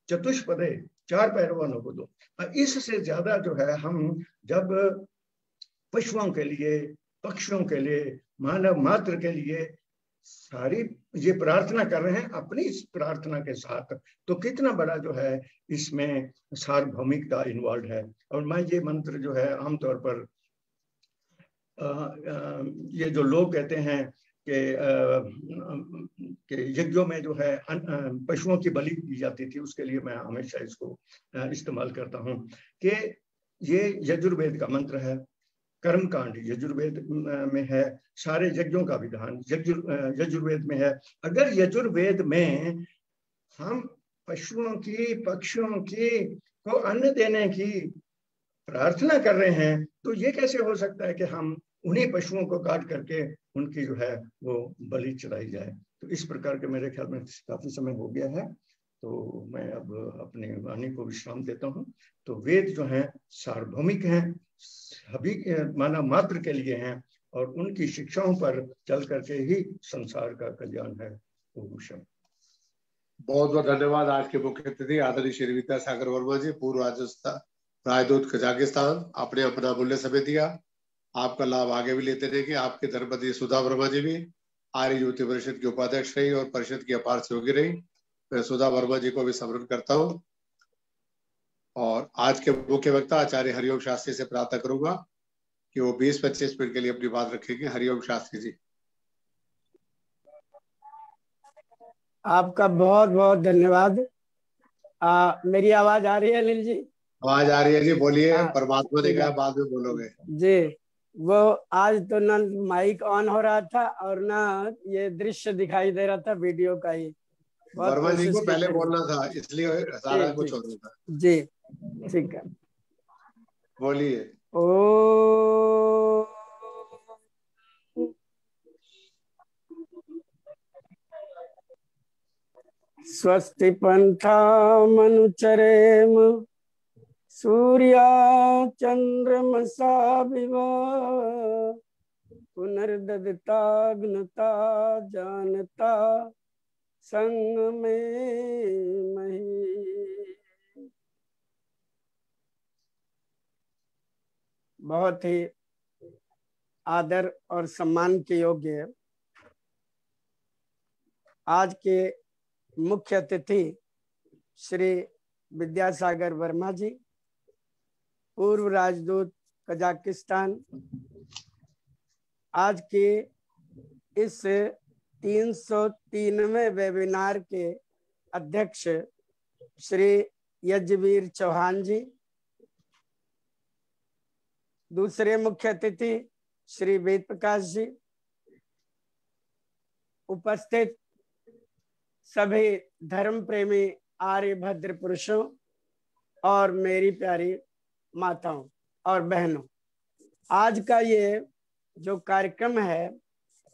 चतुष्पदे चार पैरों वालों को दो। इससे ज़्यादा जो है, हम जब पशुओं के लिए, पक्षियों के लिए, मानव मात्र के लिए सारी ये प्रार्थना कर रहे हैं अपनी इस प्रार्थना के साथ। तो कितना बड़ा जो है इसमें सार्वभौमिकता इन्वॉल्व है। और मैं ये मंत्र जो है आमतौर पर आ, आ, ये जो लोग कहते हैं कि कि यज्ञों में जो है पशुओं की बलि दी जाती थी उसके लिए मैं हमेशा इसको इस्तेमाल करता हूँ कि ये यजुर्वेद का मंत्र है। कर्म कांड यजुर्वेद में है, सारे यज्ञों का विधान यजुर्वेद में है। अगर यजुर्वेद में हम पशुओं की, पक्षियों की को अन्न देने की प्रार्थना कर रहे हैं तो ये कैसे हो सकता है कि हम उन्हीं पशुओं को काट करके उनकी जो है वो बलि चढ़ाई जाए? तो इस प्रकार के मेरे ख्याल में काफ़ी समय हो गया है। तो मैं अब अपनी वाणी को विश्राम देता हूँ। तो वेद जो है, सार्वभौमिक हैं, सभी मानव मात्र के लिए हैं और उनकी शिक्षाओं पर चल करके ही संसार का कल्याण है। ओम बहुत बहुत धन्यवाद आज के मुख्य अतिथि, आदरणीय श्री विद्या सागर वर्मा जी, पूर्व राजस्थान राजदूत कजाकिस्तान, आपने अपना मूल्य समय दिया। आपका लाभ आगे भी लेते रहेंगे। आपके धर्मपति सुधा वर्मा जी भी, आर्य युवती परिषद की उपाध्यक्ष रही और परिषद की अपार सहयोगी रही। मैं सुधा वर्मा जी को भी स्मरण करता हूँ। और आज के मुख्य वक्ता आचार्य हरिओम शास्त्री से प्रार्थना करूँगा कि वो 20-25 मिनट के लिए अपनी बात रखेंगे। हरिओम शास्त्री जी। आपका बहुत बहुत धन्यवाद। आ, मेरी आवाज़ आ रही है अनिल जी? आवाज़ आ रही है जी बोलिए। परमात्मा ने कहा बाद में बोलोगे। जी वो आज तो ना माइक ऑन हो रहा था और ना ये दृश्य दिखाई दे रहा था वीडियो का ही। वर्मा जी को पहले बोलना था इसलिए सारा कुछ हो रहा था। जी ठीक है। बोलिए। ओ स्वस्ति पंथा मनुचरेम सूर्या चंद्रमसा विवा पुनर्दताग्नता जानता संग में मही। बहुत ही आदर और सम्मान के योग्य आज के मुख्य अतिथि श्री विद्यासागर वर्मा जी, पूर्व राजदूत कजाकिस्तान। आज के इस तीन सौ तीनवे वेबिनार के अध्यक्ष श्री यजवीर चौहान जी। दूसरे मुख्य अतिथि श्री वेद प्रकाश जी। उपस्थित सभी धर्म प्रेमी आर्य भद्र पुरुषों और मेरी प्यारी माताओं और बहनों, आज का ये जो कार्यक्रम है,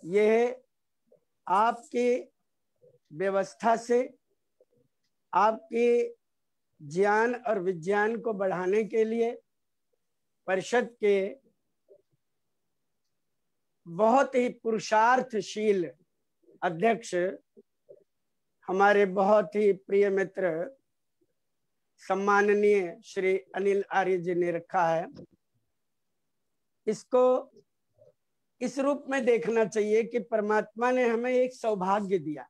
यह आपकी व्यवस्था से, आपके ज्ञान और विज्ञान को बढ़ाने के लिए परिषद के बहुत ही पुरुषार्थशील अध्यक्ष, हमारे बहुत ही प्रिय मित्र, सम्माननीय श्री अनिल आर्य जी ने रखा है। इसको इस रूप में देखना चाहिए कि परमात्मा ने हमें एक सौभाग्य दिया।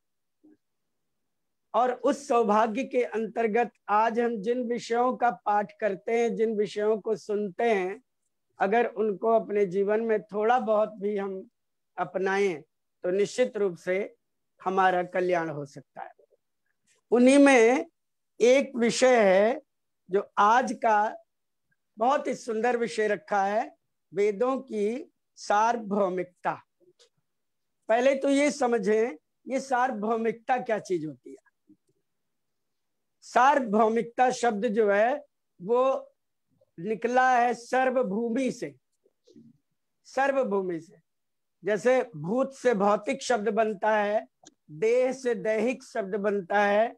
और उस सौभाग्य के अंतर्गत आज हम जिन विषयों का पाठ करते हैं, जिन विषयों को सुनते हैं, अगर उनको अपने जीवन में थोड़ा बहुत भी हम अपनाएँ तो निश्चित रूप से हमारा कल्याण हो सकता है। उन्हीं में एक विषय है जो आज का बहुत ही सुंदर विषय रखा है, वेदों की सार्वभौमिकता। पहले तो ये समझें, ये सार्वभौमिकता क्या चीज़ होती है? सार्वभौमिकता शब्द जो है, वो निकला है सर्वभूमि से। सर्वभूमि से। जैसे भूत से भौतिक शब्द बनता है, देह से दैहिक शब्द बनता है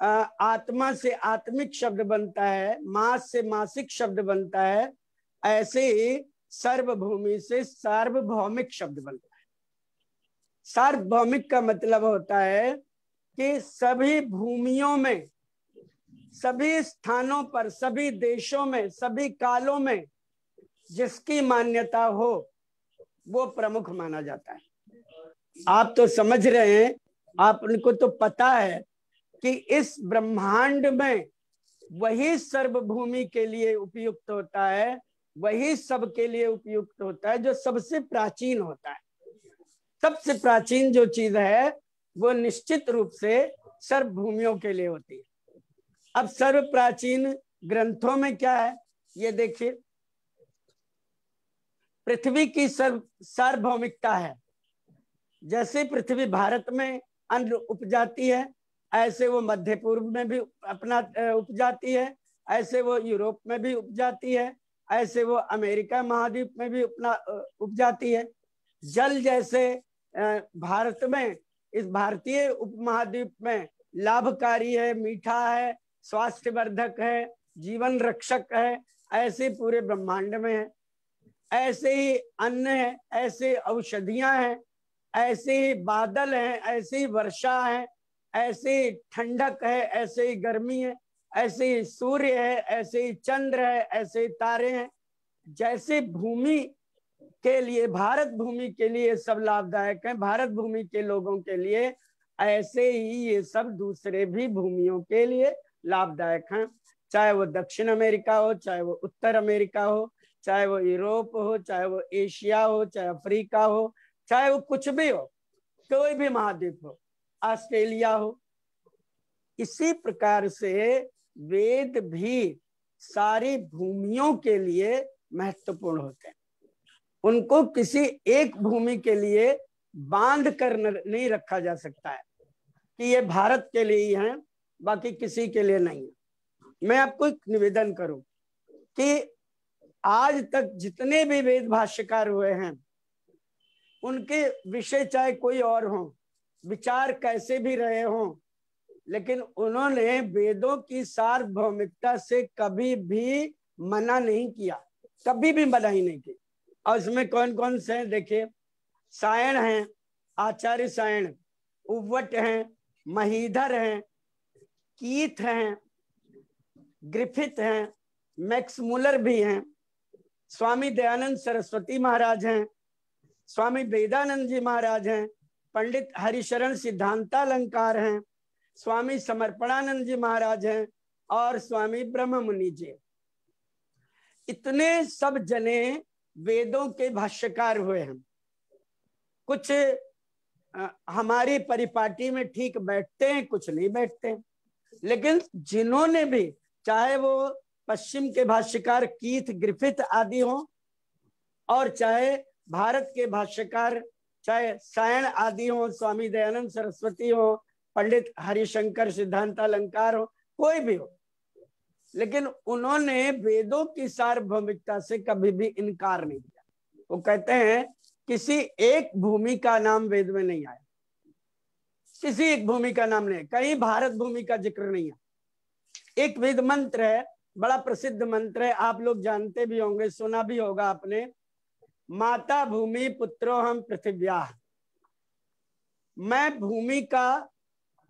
आत्मा से आत्मिक शब्द बनता है, मास से मासिक शब्द बनता है, ऐसे ही सर्वभूमि से सार्वभौमिक शब्द बनता है सार्वभौमिक का मतलब होता है कि सभी भूमियों में, सभी स्थानों पर, सभी देशों में, सभी कालों में जिसकी मान्यता हो, वो प्रमुख माना जाता है। आप तो समझ रहे हैं, आप, उनको तो पता है कि इस ब्रह्मांड में वही सर्वभूमि के लिए उपयुक्त होता है वही सबके लिए उपयुक्त होता है, जो सबसे प्राचीन होता है। सबसे प्राचीन जो चीज़ है, वो निश्चित रूप से सर्वभूमियों के लिए होती है। अब सर्व प्राचीन ग्रंथों में क्या है, ये देखिए। पृथ्वी की सर्व, सार्वभौमिकता है। जैसे पृथ्वी भारत में अन्न उपजाती है, ऐसे वो मध्य पूर्व में भी अपना उपजाती है, ऐसे वो यूरोप में भी उपजाती है ऐसे वो अमेरिका महाद्वीप में भी अपना उपजाती है। जल जैसे भारत में, इस भारतीय उपमहाद्वीप में लाभकारी है, मीठा है, स्वास्थ्यवर्धक है, जीवन रक्षक है, ऐसे पूरे ब्रह्मांड में है। ऐसे ही अन्न है, ऐसे औषधियाँ हैं, ऐसे ही बादल हैं, ऐसे वर्षा है, ऐसे ठंडक है, ऐसे ही गर्मी है। ऐसे ही सूर्य है, ऐसे ही चंद्र है, ऐसे ही तारे हैं। जैसे भूमि के लिए, भारत भूमि के लिए सब लाभदायक है, भारत भूमि के लोगों के लिए ऐसे ही ये सब दूसरे भी भूमियों के लिए लाभदायक हैं। चाहे वो दक्षिण अमेरिका हो, चाहे वो उत्तर अमेरिका हो, चाहे वो यूरोप हो, चाहे वो एशिया हो, चाहे अफ्रीका हो, चाहे वो कुछ भी हो, कोई भी महाद्वीप हो, ऑस्ट्रेलिया हो, इसी प्रकार से वेद भी सारी भूमियों के लिए महत्वपूर्ण होते हैं। उनको किसी एक भूमि के लिए बाँध कर नहीं रखा जा सकता है कि ये भारत के लिए ही है, बाकी किसी के लिए नहीं है। मैं आपको एक निवेदन करूँ कि आज तक जितने भी वेद भाष्यकार हुए हैं, उनके विषय चाहे कोई और हो, विचार कैसे भी रहे हों लेकिन उन्होंने वेदों की सार्वभौमिकता से कभी भी मना नहीं किया, कभी भी मना ही नहीं की और इसमें कौन कौन से हैं? देखिए, सायण हैं, आचार्य सायण, उवट हैं, महीधर हैं, कीथ हैं, ग्रिफिथ हैं, मैक्स मुलर भी हैं, स्वामी दयानंद सरस्वती महाराज हैं, स्वामी वेदानंद जी महाराज हैं, पंडित हरिशरण सिद्धांतालंकार हैं स्वामी समर्पणानंद जी महाराज हैं और स्वामी ब्रह्म मुनि जी। इतने सब जने वेदों के भाष्यकार हुए हैं। कुछ हमारी परिपाटी में ठीक बैठते हैं, कुछ नहीं बैठते लेकिन जिन्होंने भी, चाहे वो पश्चिम के भाष्यकार कीथ ग्रिफिथ आदि हो, और चाहे भारत के भाष्यकार, चाहे सायण आदि हो, स्वामी दयानंद सरस्वती हो पंडित हरिशंकर सिद्धांत अलंकार हो, कोई भी हो। लेकिन उन्होंने वेदों की सार्वभौमिकता से कभी भी इनकार नहीं किया। वो कहते हैं, किसी एक भूमि का नाम वेद में नहीं आया। किसी एक भूमि का नाम नहीं कहीं भारत भूमि का ज़िक्र नहीं है। एक वेद मंत्र है, बड़ा प्रसिद्ध मंत्र है। आप लोग जानते भी होंगे, सुना भी होगा आपने। माता भूमि पुत्रो हम पृथ्व्या। मैं भूमि का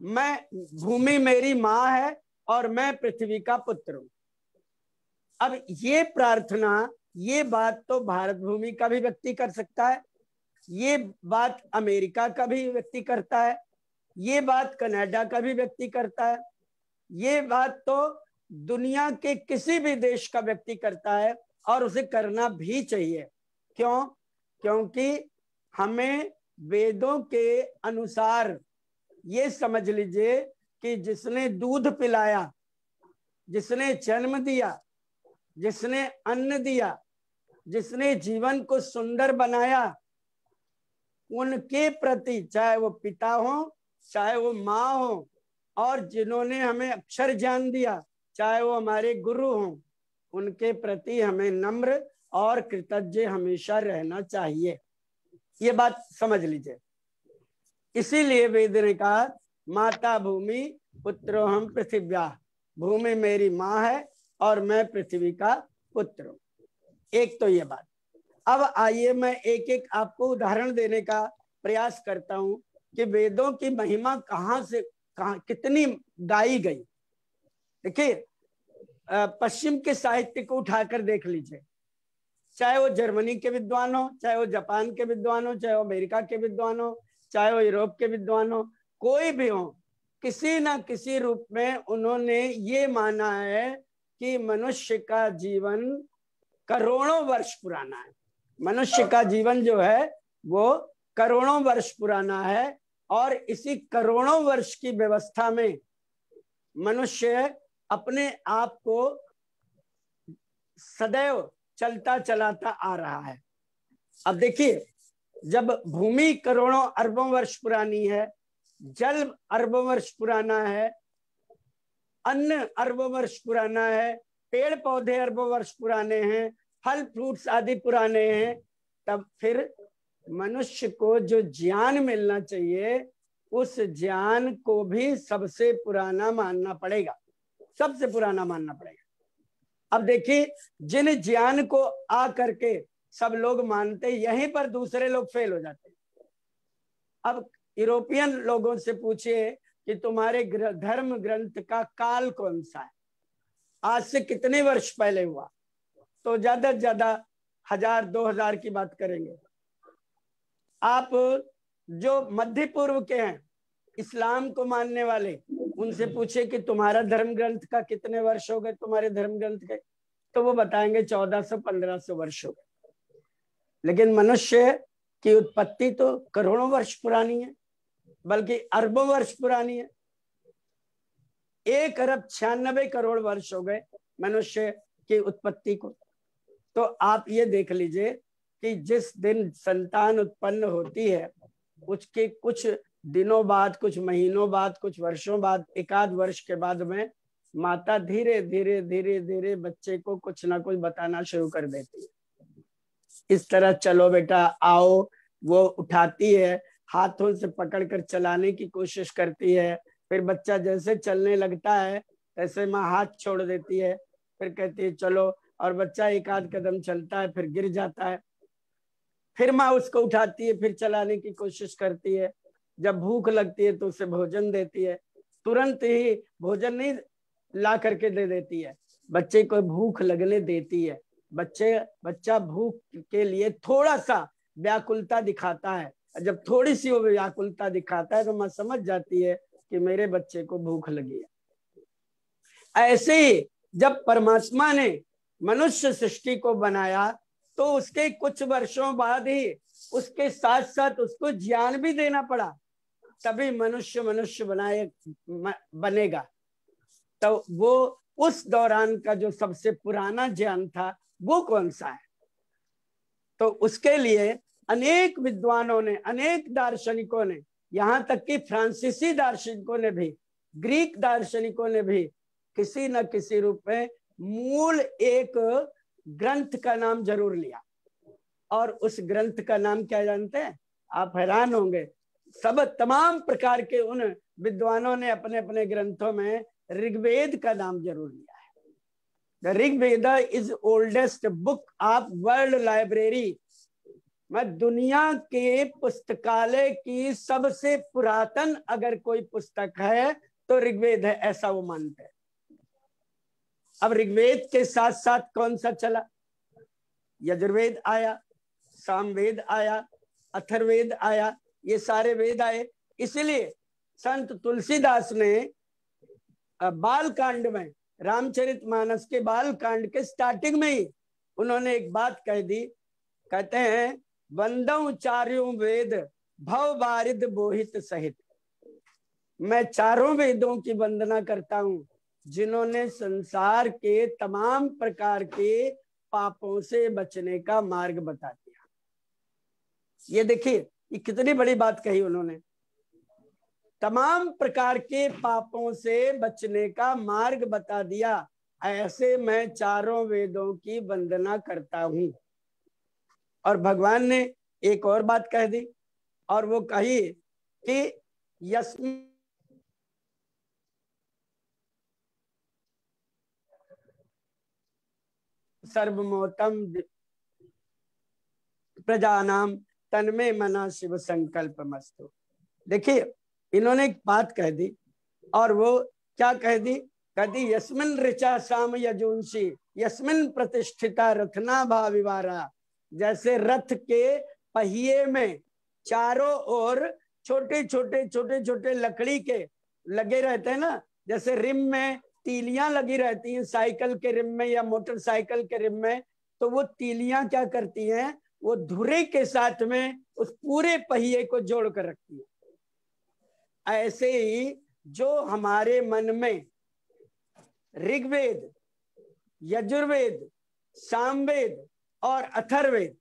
मैं, भूमि मेरी माँ है और मैं पृथ्वी का पुत्र हूँ। अब ये प्रार्थना, ये बात तो भारत भूमि का भी व्यक्ति कर सकता है, ये बात अमेरिका का भी व्यक्ति करता है, ये बात कनाडा का भी व्यक्ति करता है, ये बात तो दुनिया के किसी भी देश का व्यक्ति करता है और उसे करना भी चाहिए। क्यों? क्योंकि हमें वेदों के अनुसार ये समझ लीजिए कि जिसने दूध पिलाया, जिसने जन्म दिया, जिसने अन्न दिया, जिसने जीवन को सुंदर बनाया, उनके प्रति चाहे वो पिता हो, चाहे वो माँ हो, और जिन्होंने हमें अक्षर ज्ञान दिया, चाहे वो हमारे गुरु हो, उनके प्रति हमें नम्र और कृतज्ञ हमेशा रहना चाहिए। ये बात समझ लीजिए। इसीलिए वेद ने कहा, माता भूमि, पुत्रो हम पृथ्व्या। भूमि मेरी माँ है और मैं पृथ्वी का पुत्र एक तो ये बात। अब आइए मैं एक एक आपको उदाहरण देने का प्रयास करता हूँ कि वेदों की महिमा कहाँ से, कहा, कितनी गाई गई। देखिए पश्चिम के साहित्य को उठाकर देख लीजिए। चाहे वो जर्मनी के विद्वान हो, चाहे वो जापान के विद्वान हो, चाहे वो अमेरिका के विद्वान हो चाहे वो यूरोप के विद्वान हो, कोई भी हो, किसी ना किसी रूप में उन्होंने ये माना है कि मनुष्य का जीवन करोड़ों वर्ष पुराना है। मनुष्य का जीवन जो है, वो करोड़ों वर्ष पुराना है और इसी करोड़ों वर्ष की व्यवस्था में मनुष्य अपने आप को सदैव चलता चलाता आ रहा है। अब देखिए जब भूमि करोड़ों अरबों वर्ष पुरानी है, जल अरबों वर्ष पुराना है, अन्न अरबों वर्ष पुराना है, पेड़ पौधे अरबों वर्ष पुराने हैं, फल फ्रूट्स आदि पुराने हैं, तब फिर मनुष्य को जो ज्ञान मिलना चाहिए, उस ज्ञान को भी सबसे पुराना मानना पड़ेगा। सबसे पुराना मानना पड़ेगा। अब देखिए, जिन ज्ञान को आ करके सब लोग मानते यहीं पर दूसरे लोग फेल हो जाते अब यूरोपियन लोगों से पूछिए कि तुम्हारे धर्म ग्रंथ का काल कौन सा है? आज से कितने वर्ष पहले हुआ? तो ज़्यादा से ज़्यादा हज़ार, दो हज़ार की बात करेंगे। आप जो मध्य पूर्व के हैं, इस्लाम को मानने वाले, उनसे पूछे कि तुम्हारा धर्म ग्रंथ का कितने वर्ष हो गए, तुम्हारे धर्म ग्रंथ के? तो वो बताएँगे चौदह सौ, पंद्रह सौ वर्ष हो गए। लेकिन मनुष्य की उत्पत्ति तो करोड़ों वर्ष पुरानी है, बल्कि अरबों वर्ष पुरानी है। एक अरब छियानबे करोड़ वर्ष हो गए मनुष्य की उत्पत्ति को। तो आप ये देख लीजिए कि जिस दिन संतान उत्पन्न होती है, उसके कुछ दिनों बाद, कुछ महीनों बाद, कुछ वर्षों बाद, एकाध वर्ष के बाद में माता धीरे धीरे धीरे धीरे बच्चे को कुछ ना कुछ बताना शुरू कर देती है। इस तरह चलो बेटा, आओ। वो उठाती है, हाथों से पकड़कर चलाने की कोशिश करती है। फिर बच्चा जैसे चलने लगता है ऐसे माँ हाथ छोड़ देती है। फिर कहती है, चलो। और बच्चा एक आध कदम चलता है, फिर गिर जाता है। फिर माँ उसको उठाती है, फिर चलाने की कोशिश करती है। जब भूख लगती है तो उसे भोजन देती है। तुरंत ही भोजन नहीं, ला करके दे देती है। बच्चे को भूख लगने देती है। बच्चे, बच्चा भूख के लिए थोड़ा सा व्याकुलता दिखाता है। जब थोड़ी सी वो व्याकुलता दिखाता है तो माँ समझ जाती है कि मेरे बच्चे को भूख लगी है। ऐसे ही जब परमात्मा ने मनुष्य सृष्टि को बनाया तो उसके कुछ वर्षों बाद ही उसके साथ साथ उसको ज्ञान भी देना पड़ा। तभी मनुष्य मनुष्य बनाए बनेगा। तो वो उस दौरान का जो सबसे पुराना ज्ञान था वो कौन सा है? तो उसके लिए अनेक विद्वानों ने, अनेक दार्शनिकों ने, यहाँ तक कि फ्रांसीसी दार्शनिकों ने भी, ग्रीक दार्शनिकों ने भी किसी न किसी रूप में मूल एक ग्रंथ का नाम ज़रूर लिया। और उस ग्रंथ का नाम क्या जानते हैं? आप हैरान होंगे। सब, तमाम प्रकार के उन विद्वानों ने अपने अपने ग्रंथों में ऋग्वेद का नाम ज़रूर लिया। The Rigveda is oldest book of world library मैं दुनिया के पुस्तकालय की सबसे पुरातन अगर कोई पुस्तक है तो ऋग्वेद है, ऐसा वो मानते हैं। अब ऋग्वेद के साथ साथ कौन सा चला? यजुर्वेद आया, सामवेद आया, अथर्वेद आया, ये सारे वेद आए। इसलिए संत तुलसीदास ने बाल कांड में रामचरित मानस के बाल कांड के स्टार्टिंग में ही उन्होंने एक बात कह दी। कहते हैं वंदऊ चार्यों वेद भव बारिद बोहित सहित। मैं चारों वेदों की वंदना करता हूँ, जिन्होंने संसार के तमाम प्रकार के पापों से बचने का मार्ग बता दिया। ये देखिए, ये कितनी बड़ी बात कही उन्होंने। तमाम प्रकार के पापों से बचने का मार्ग बता दिया। ऐसे मैं चारों वेदों की वंदना करता हूँ। और भगवान ने एक और बात कह दी और वो कही कि यस्म सर्वमोतम प्रजानाम तन्मे मना शिव संकल्प मस्तु देखिए इन्होंने एक बात कह दी, और वो क्या कह दी? कदी यस्मिन ऋचा साम यजुंसी, यस्मिन प्रतिष्ठिता रथना भाविवारा, जैसे रथ के पहिए में चारों ओर छोटे छोटे छोटे छोटे लकड़ी के लगे रहते हैं ना, जैसे रिम में तीलियाँ लगी रहती हैं साइकिल के रिम में या मोटरसाइकिल के रिम में तो वो तीलियाँ क्या करती हैं? वो धुरे के साथ में उस पूरे पहिए को जोड़ कर रखती है। ऐसे ही जो हमारे मन में ऋग्वेद, यजुर्वेद, सामवेद और अथर्वेद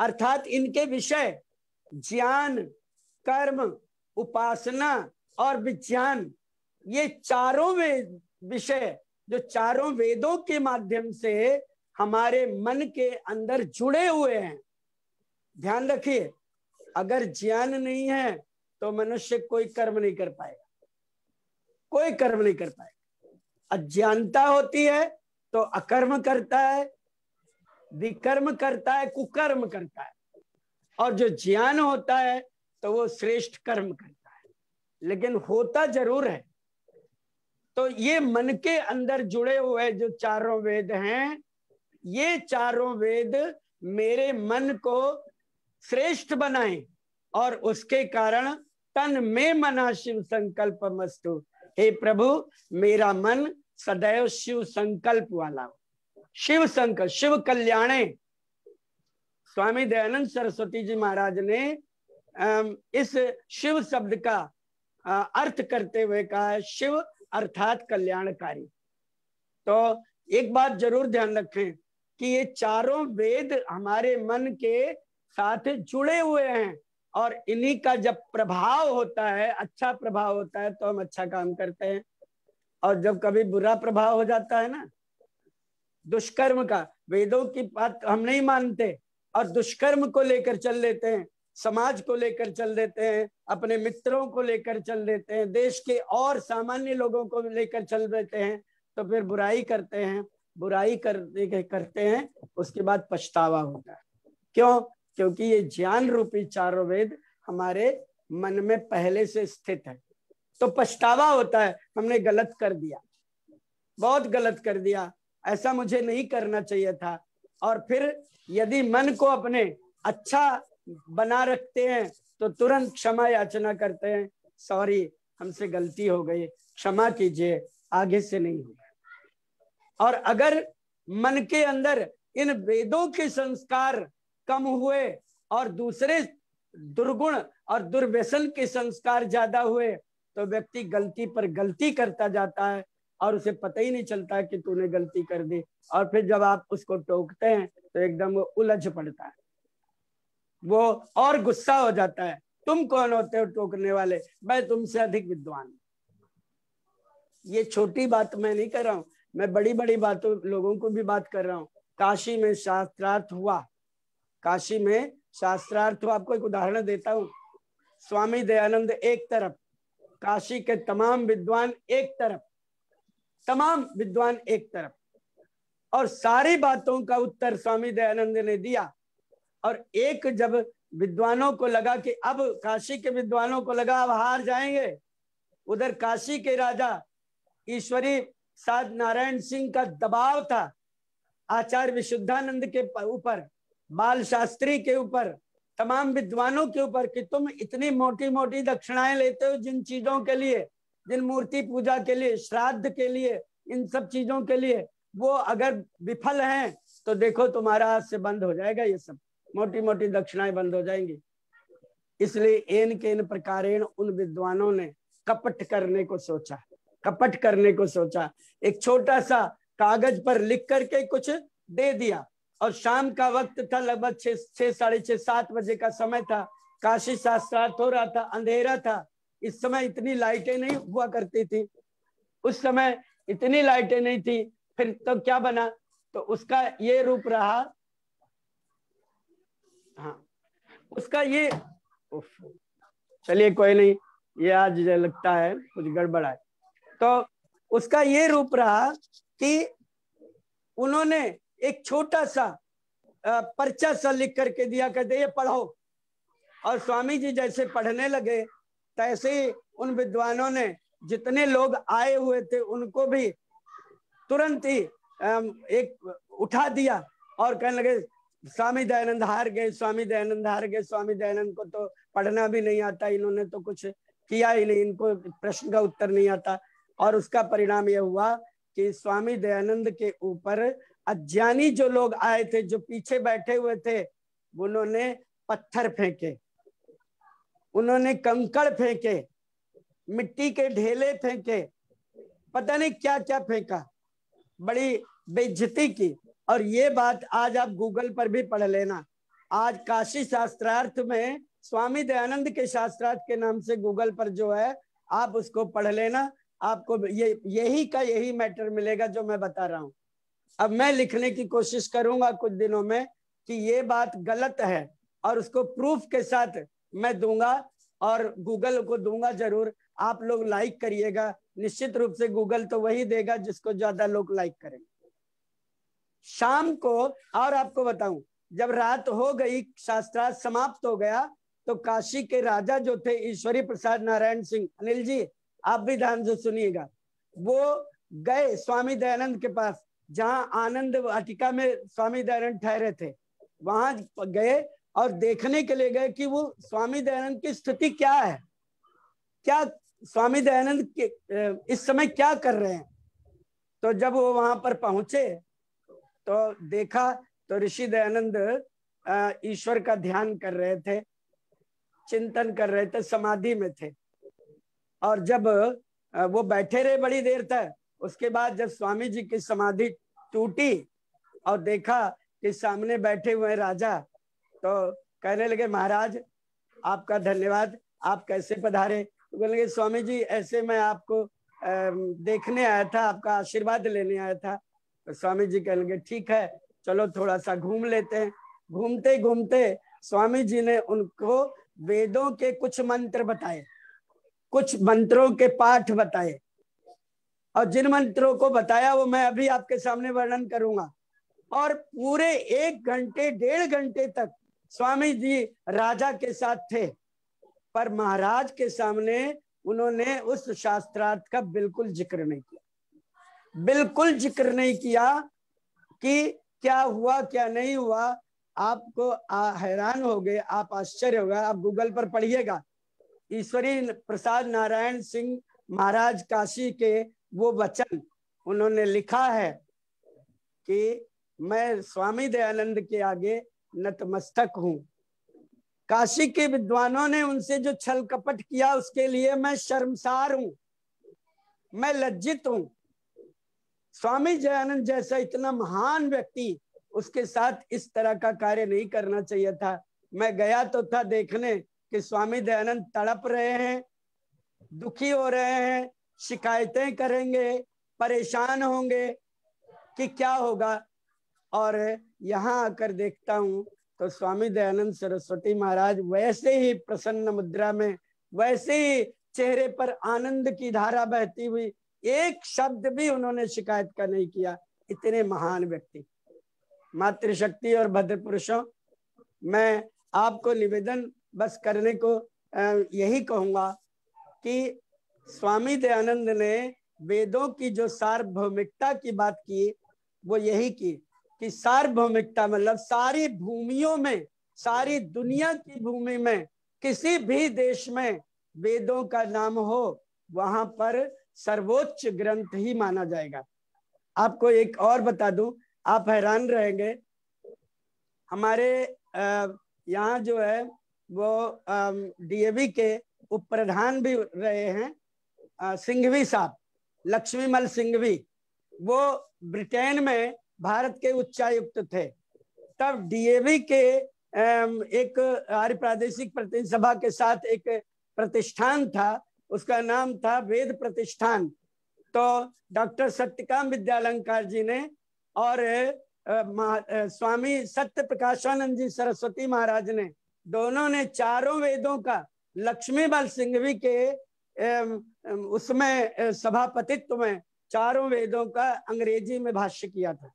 अर्थात इनके विषय ज्ञान, कर्म, उपासना और विज्ञान, ये चारों वेद विषय, जो चारों वेदों के माध्यम से हमारे मन के अंदर जुड़े हुए हैं। ध्यान रखिए, अगर ज्ञान नहीं है तो मनुष्य कोई कर्म नहीं कर पाएगा। कोई कर्म नहीं कर पाएगा। अज्ञानता होती है तो अकर्म करता है, विकर्म करता है, कुकर्म करता है। और जो ज्ञान होता है तो वो श्रेष्ठ कर्म करता है। लेकिन होता ज़रूर है। तो ये मन के अंदर जुड़े हुए जो चारों वेद हैं, ये चारों वेद मेरे मन को श्रेष्ठ बनाए और उसके कारण तन में मना शिव संकल्प मस्तु हे प्रभु, मेरा मन सदैव शिव संकल्प वाला हो। शिव संकल्प शिव कल्याणे। स्वामी दयानंद सरस्वती जी महाराज ने इस शिव शब्द का अर्थ करते हुए कहा है, शिव अर्थात कल्याणकारी। तो एक बात ज़रूर ध्यान रखें कि ये चारों वेद हमारे मन के साथ जुड़े हुए हैं। और इन्हीं का जब प्रभाव होता है अच्छा प्रभाव होता है तो हम अच्छा काम करते हैं। और जब कभी बुरा प्रभाव हो जाता है ना, दुष्कर्म का, वेदों की बात हम नहीं मानते, और दुष्कर्म को लेकर चल लेते हैं, समाज को लेकर चल देते हैं, अपने मित्रों को लेकर चल देते हैं, देश के और सामान्य लोगों को लेकर चल देते हैं तो फिर बुराई करते हैं, बुराई करते करते हैं, उसके बाद पछतावा होता है। क्यों? क्योंकि ये ज्ञान रूपी चारों वेद हमारे मन में पहले से स्थित है। तो पछतावा होता है, हमने गलत कर दिया। बहुत गलत कर दिया। ऐसा मुझे नहीं करना चाहिए था। और फिर यदि मन को अपने अच्छा बना रखते हैं तो तुरंत क्षमा याचना करते हैं। सॉरी, हमसे गलती हो गई। क्षमा कीजिए, आगे से नहीं होगा और अगर मन के अंदर इन वेदों के संस्कार कम हुए और दूसरे दुर्गुण और दुर्व्यसन के संस्कार ज़्यादा हुए तो व्यक्ति गलती पर गलती करता जाता है और उसे पता ही नहीं चलता कि तूने गलती कर दी। और फिर जब आप उसको टोकते हैं तो एकदम वो उलझ पड़ता है। वो और गुस्सा हो जाता है। तुम कौन होते हो टोकने वाले? मैं तुमसे अधिक विद्वान। ये छोटी बात मैं नहीं कर रहा हूँ। मैं बड़ी बड़ी बातों, लोगों को भी बात कर रहा हूँ। काशी में शास्त्रार्थ हुआ। काशी में शास्त्रार्थ आपको एक उदाहरण देता हूँ। स्वामी दयानंद एक तरफ़, काशी के तमाम विद्वान एक तरफ़, तमाम विद्वान एक तरफ़। और सारी बातों का उत्तर स्वामी दयानंद ने दिया। और एक जब विद्वानों को लगा कि अब काशी के विद्वानों को लगा, अब हार जाएँगे, उधर काशी के राजा ईश्वरी साध नारायण सिंह का दबाव था आचार्य विशुद्धानंद के ऊपर। बाल शास्त्री के ऊपर, तमाम विद्वानों के ऊपर कि तुम इतनी मोटी मोटी दक्षिणाएँ लेते हो जिन चीज़ों के लिए, जिन मूर्ति पूजा के लिए, श्राद्ध के लिए, इन सब चीज़ों के लिए, वो अगर विफल हैं तो देखो तुम्हारा हाथ से बंद हो जाएगा ये सब। मोटी मोटी दक्षिणाएँ बंद हो जाएँगी। इसलिए एन के इन प्रकार उन विद्वानों ने कपट करने को सोचा, कपट करने को सोचा। एक छोटा सा कागज़ पर लिख करके कुछ दे दिया। और शाम का वक्त था, लगभग छह छह, साढ़े छह, सात बजे का समय था। काशी शास्त्रार्थ हो रहा था, अंधेरा था। इस समय इतनी लाइटें नहीं हुआ करती थी। उस समय इतनी लाइटें नहीं थी। फिर तो क्या बना? तो उसका ये रूप रहा। हाँ उसका ये चलिए कोई नहीं, ये आज लगता है, कुछ गड़बड़ है। तो उसका ये रूप रहा कि उन्होंने एक छोटा सा पर्चा सा लिख करके दिया कहते ये पढ़ो। और स्वामी जी जैसे पढ़ने लगे, तैसे उन विद्वानों ने जितने लोग आए हुए थे, उनको भी तुरंत ही एक उठा दिया और कहने लगे, स्वामी दयानंद, हार गए, स्वामी दयानंद, हार गए, स्वामी दयानंद को तो पढ़ना भी नहीं आता, इन्होंने तो कुछ किया ही नहीं, इनको प्रश्न का उत्तर नहीं आता। और उसका परिणाम यह हुआ कि स्वामी दयानंद के ऊपर अज्ञानी जो लोग आए थे, जो पीछे बैठे हुए थे, उन्होंने पत्थर फेंके। उन्होंने कंकड़ फेंके, मिट्टी के ढेले फेंके, पता नहीं क्या क्या फेंका। बड़ी बेइज्जती की। और ये बात आज आप गूगल पर भी पढ़ लेना। आज काशी शास्त्रार्थ में स्वामी दयानंद के शास्त्रार्थ के नाम से गूगल पर जो है, आप उसको पढ़ लेना। आपको ये, यही का यही मैटर मिलेगा जो मैं बता रहा हूँ। अब मैं लिखने की कोशिश करूँगा कुछ दिनों में कि ये बात गलत है और उसको प्रूफ के साथ मैं दूँगा और गूगल को दूँगा ज़रूर। आप लोग लाइक करिएगा। निश्चित रूप से गूगल तो वही देगा जिसको ज़्यादा लोग लाइक करेंगे। शाम को और आपको बताऊँ, जब रात हो गई, शास्त्रार्थ समाप्त हो गया तो काशी के राजा जो थे, ईश्वरी प्रसाद नारायण सिंह, अनिल जी, आप भी ध्यान से सुनिएगा। वो गए स्वामी दयानंद के पास। जहाँ आनंद वाटिका में स्वामी दयानंद ठहरे थे, वहाँ गए और देखने के लिए गए कि वो स्वामी दयानंद की स्थिति क्या है? क्या स्वामी दयानंद इस समय क्या कर रहे हैं? तो जब वो वहाँ पर पहुँचे तो देखा तो ऋषि दयानंद ईश्वर का ध्यान कर रहे थे, चिंतन कर रहे थे, समाधि में थे। और जब वो बैठे रहे बड़ी देर तक, उसके बाद जब स्वामी जी की समाधि टूटी और देखा कि सामने बैठे हुए राजा। तो कहने लगे, महाराज, आपका धन्यवाद, आप कैसे पधारे? तो कहने लगे, स्वामी जी, ऐसे मैं आपको देखने आया था, आपका आशीर्वाद लेने आया था। तो स्वामी जी कहने लगे, ठीक है, चलो थोड़ा सा घूम लेते हैं। घूमते घूमते स्वामी जी ने उनको वेदों के कुछ मंत्र बताए, कुछ मंत्रों के पाठ बताए। और जिन मंत्रों को बताया वो मैं अभी आपके सामने वर्णन करूँगा। और पूरे एक घंटे, डेढ़ घंटे तक स्वामी जी राजा के साथ थे, पर महाराज के सामने उन्होंने उस शास्त्रार्थ का बिल्कुल ज़िक्र नहीं किया। बिल्कुल ज़िक्र नहीं किया कि क्या हुआ, क्या नहीं हुआ। आपको हैरान हो गए, आप आश्चर्य होगा आप गूगल पर पढ़िएगा। ईश्वरी प्रसाद नारायण सिंह महाराज काशी के वो वचन उन्होंने लिखा है कि मैं स्वामी दयानंद के आगे नतमस्तक हूँ। काशी के विद्वानों ने उनसे जो छल कपट किया, उसके लिए मैं शर्मसार हूँ। मैं लज्जित हूँ। स्वामी जयानंद जैसा इतना महान व्यक्ति उसके साथ इस तरह का कार्य नहीं करना चाहिए था। मैं गया तो था देखने कि स्वामी दयानंद तड़प रहे हैं, दुखी हो रहे हैं शिकायतें करेंगे, परेशान होंगे कि क्या होगा। और यहाँ आकर देखता हूँ तो स्वामी दयानंद सरस्वती महाराज वैसे ही प्रसन्न मुद्रा में, वैसे ही चेहरे पर आनंद की धारा बहती हुई, एक शब्द भी उन्होंने शिकायत का नहीं किया। इतने महान व्यक्ति। मातृशक्ति और भद्र पुरुषों मैं आपको निवेदन बस करने को यही कहूँगा कि स्वामी दयानंद ने वेदों की जो सार्वभौमिकता की बात की, वो यही की कि सार्वभौमिकता मतलब सारी भूमियों में, सारी दुनिया की भूमि में, किसी भी देश में वेदों का नाम हो, वहाँ पर सर्वोच्च ग्रंथ ही माना जाएगा। आपको एक और बता दूँ, आप हैरान रहेंगे। हमारे यहाँ जो है, वो डीएवी के उप प्रधान भी रहे हैं सिंघवी साहब, लक्ष्मीमल सिंघवी, वो ब्रिटेन में भारत के उच्चायुक्त थे। तब डीएवी के एक आर्य प्रादेशिक प्रतिनिधि सभा के साथ एक प्रतिष्ठान था, उसका नाम था वेद प्रतिष्ठान। तो डॉक्टर सत्यकाम विद्यालंकार जी ने और स्वामी सत्य प्रकाशानंद जी सरस्वती महाराज ने, दोनों ने चारों वेदों का लक्ष्मी बल सिंघवी के उसमें सभापतित्व में चारों वेदों का अंग्रेज़ी में भाष्य किया था।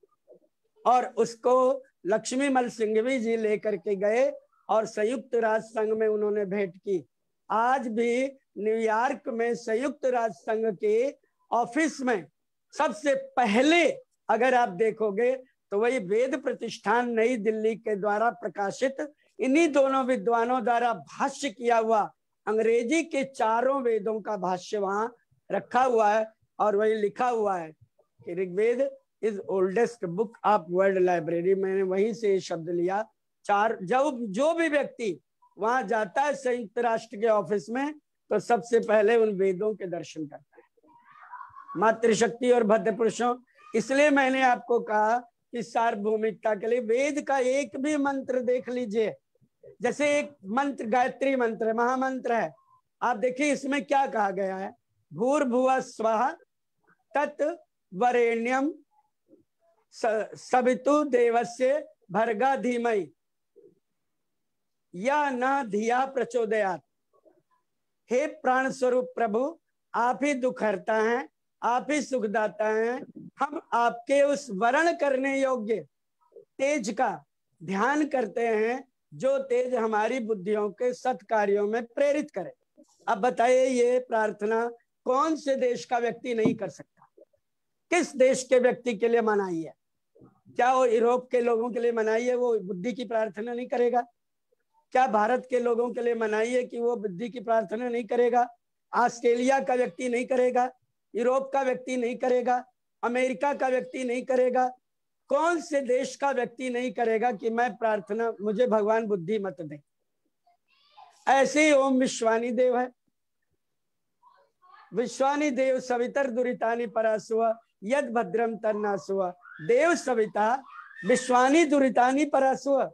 और उसको लक्ष्मी मल सिंघवी जी लेकर के गए और संयुक्त राष्ट्र संघ में उन्होंने भेंट की। आज भी न्यूयॉर्क में संयुक्त राष्ट्र संघ के ऑफ़िस में सबसे पहले अगर आप देखोगे तो वही वेद प्रतिष्ठान नई दिल्ली के द्वारा प्रकाशित इन्हीं दोनों विद्वानों द्वारा भाष्य किया हुआ अंग्रेज़ी के चारों वेदों का भाष्य वहाँ रखा हुआ है और वही लिखा हुआ है कि Rigveda is oldest book of world library मैंने वहीं से शब्द लिया। चार, जब, जो भी व्यक्ति वहाँ जाता है संयुक्त राष्ट्र के ऑफ़िस में तो सबसे पहले उन वेदों के दर्शन करता है। मातृशक्ति और भद्र पुरुषों, इसलिए मैंने आपको कहा कि सार्वभौमिकता के लिए वेद का एक भी मंत्र देख लीजिए। जैसे एक मंत्र, गायत्री मंत्र महामंत्र है। आप देखिए, इसमें क्या कहा गया है? भूर्भुव स्व तत् वरेण्यम सवितु देवस्य भर्गा धीमई या न धिया प्रचोदयात। हे प्राण स्वरूप प्रभु, आप ही दुख हरता है, आप ही सुखदाता है। हम आपके उस वरण करने योग्य, तेज का ध्यान करते हैं जो तेज हमारी बुद्धियों के सत्कार्यों में प्रेरित करे। अब बताइए, ये प्रार्थना कौन से देश का व्यक्ति नहीं कर सकता? किस देश के व्यक्ति के लिए मनाई है? क्या वो यूरोप के लोगों के लिए मनाई है? वो बुद्धि की प्रार्थना नहीं करेगा? क्या भारत के लोगों के लिए मनाई है कि वो बुद्धि की प्रार्थना नहीं करेगा? ऑस्ट्रेलिया का व्यक्ति नहीं करेगा? यूरोप का व्यक्ति नहीं करेगा? अमेरिका का व्यक्ति नहीं करेगा? कौन से देश का व्यक्ति नहीं करेगा कि मैं प्रार्थना, मुझे भगवान बुद्धि मत दे? ऐसे ही ओम विश्वानी देव है। विश्वानी देव सवितर दुरितानी परासुआ यद भद्रम तन्नासुआ देव सविता, विश्वानी दुरितानी परासुआ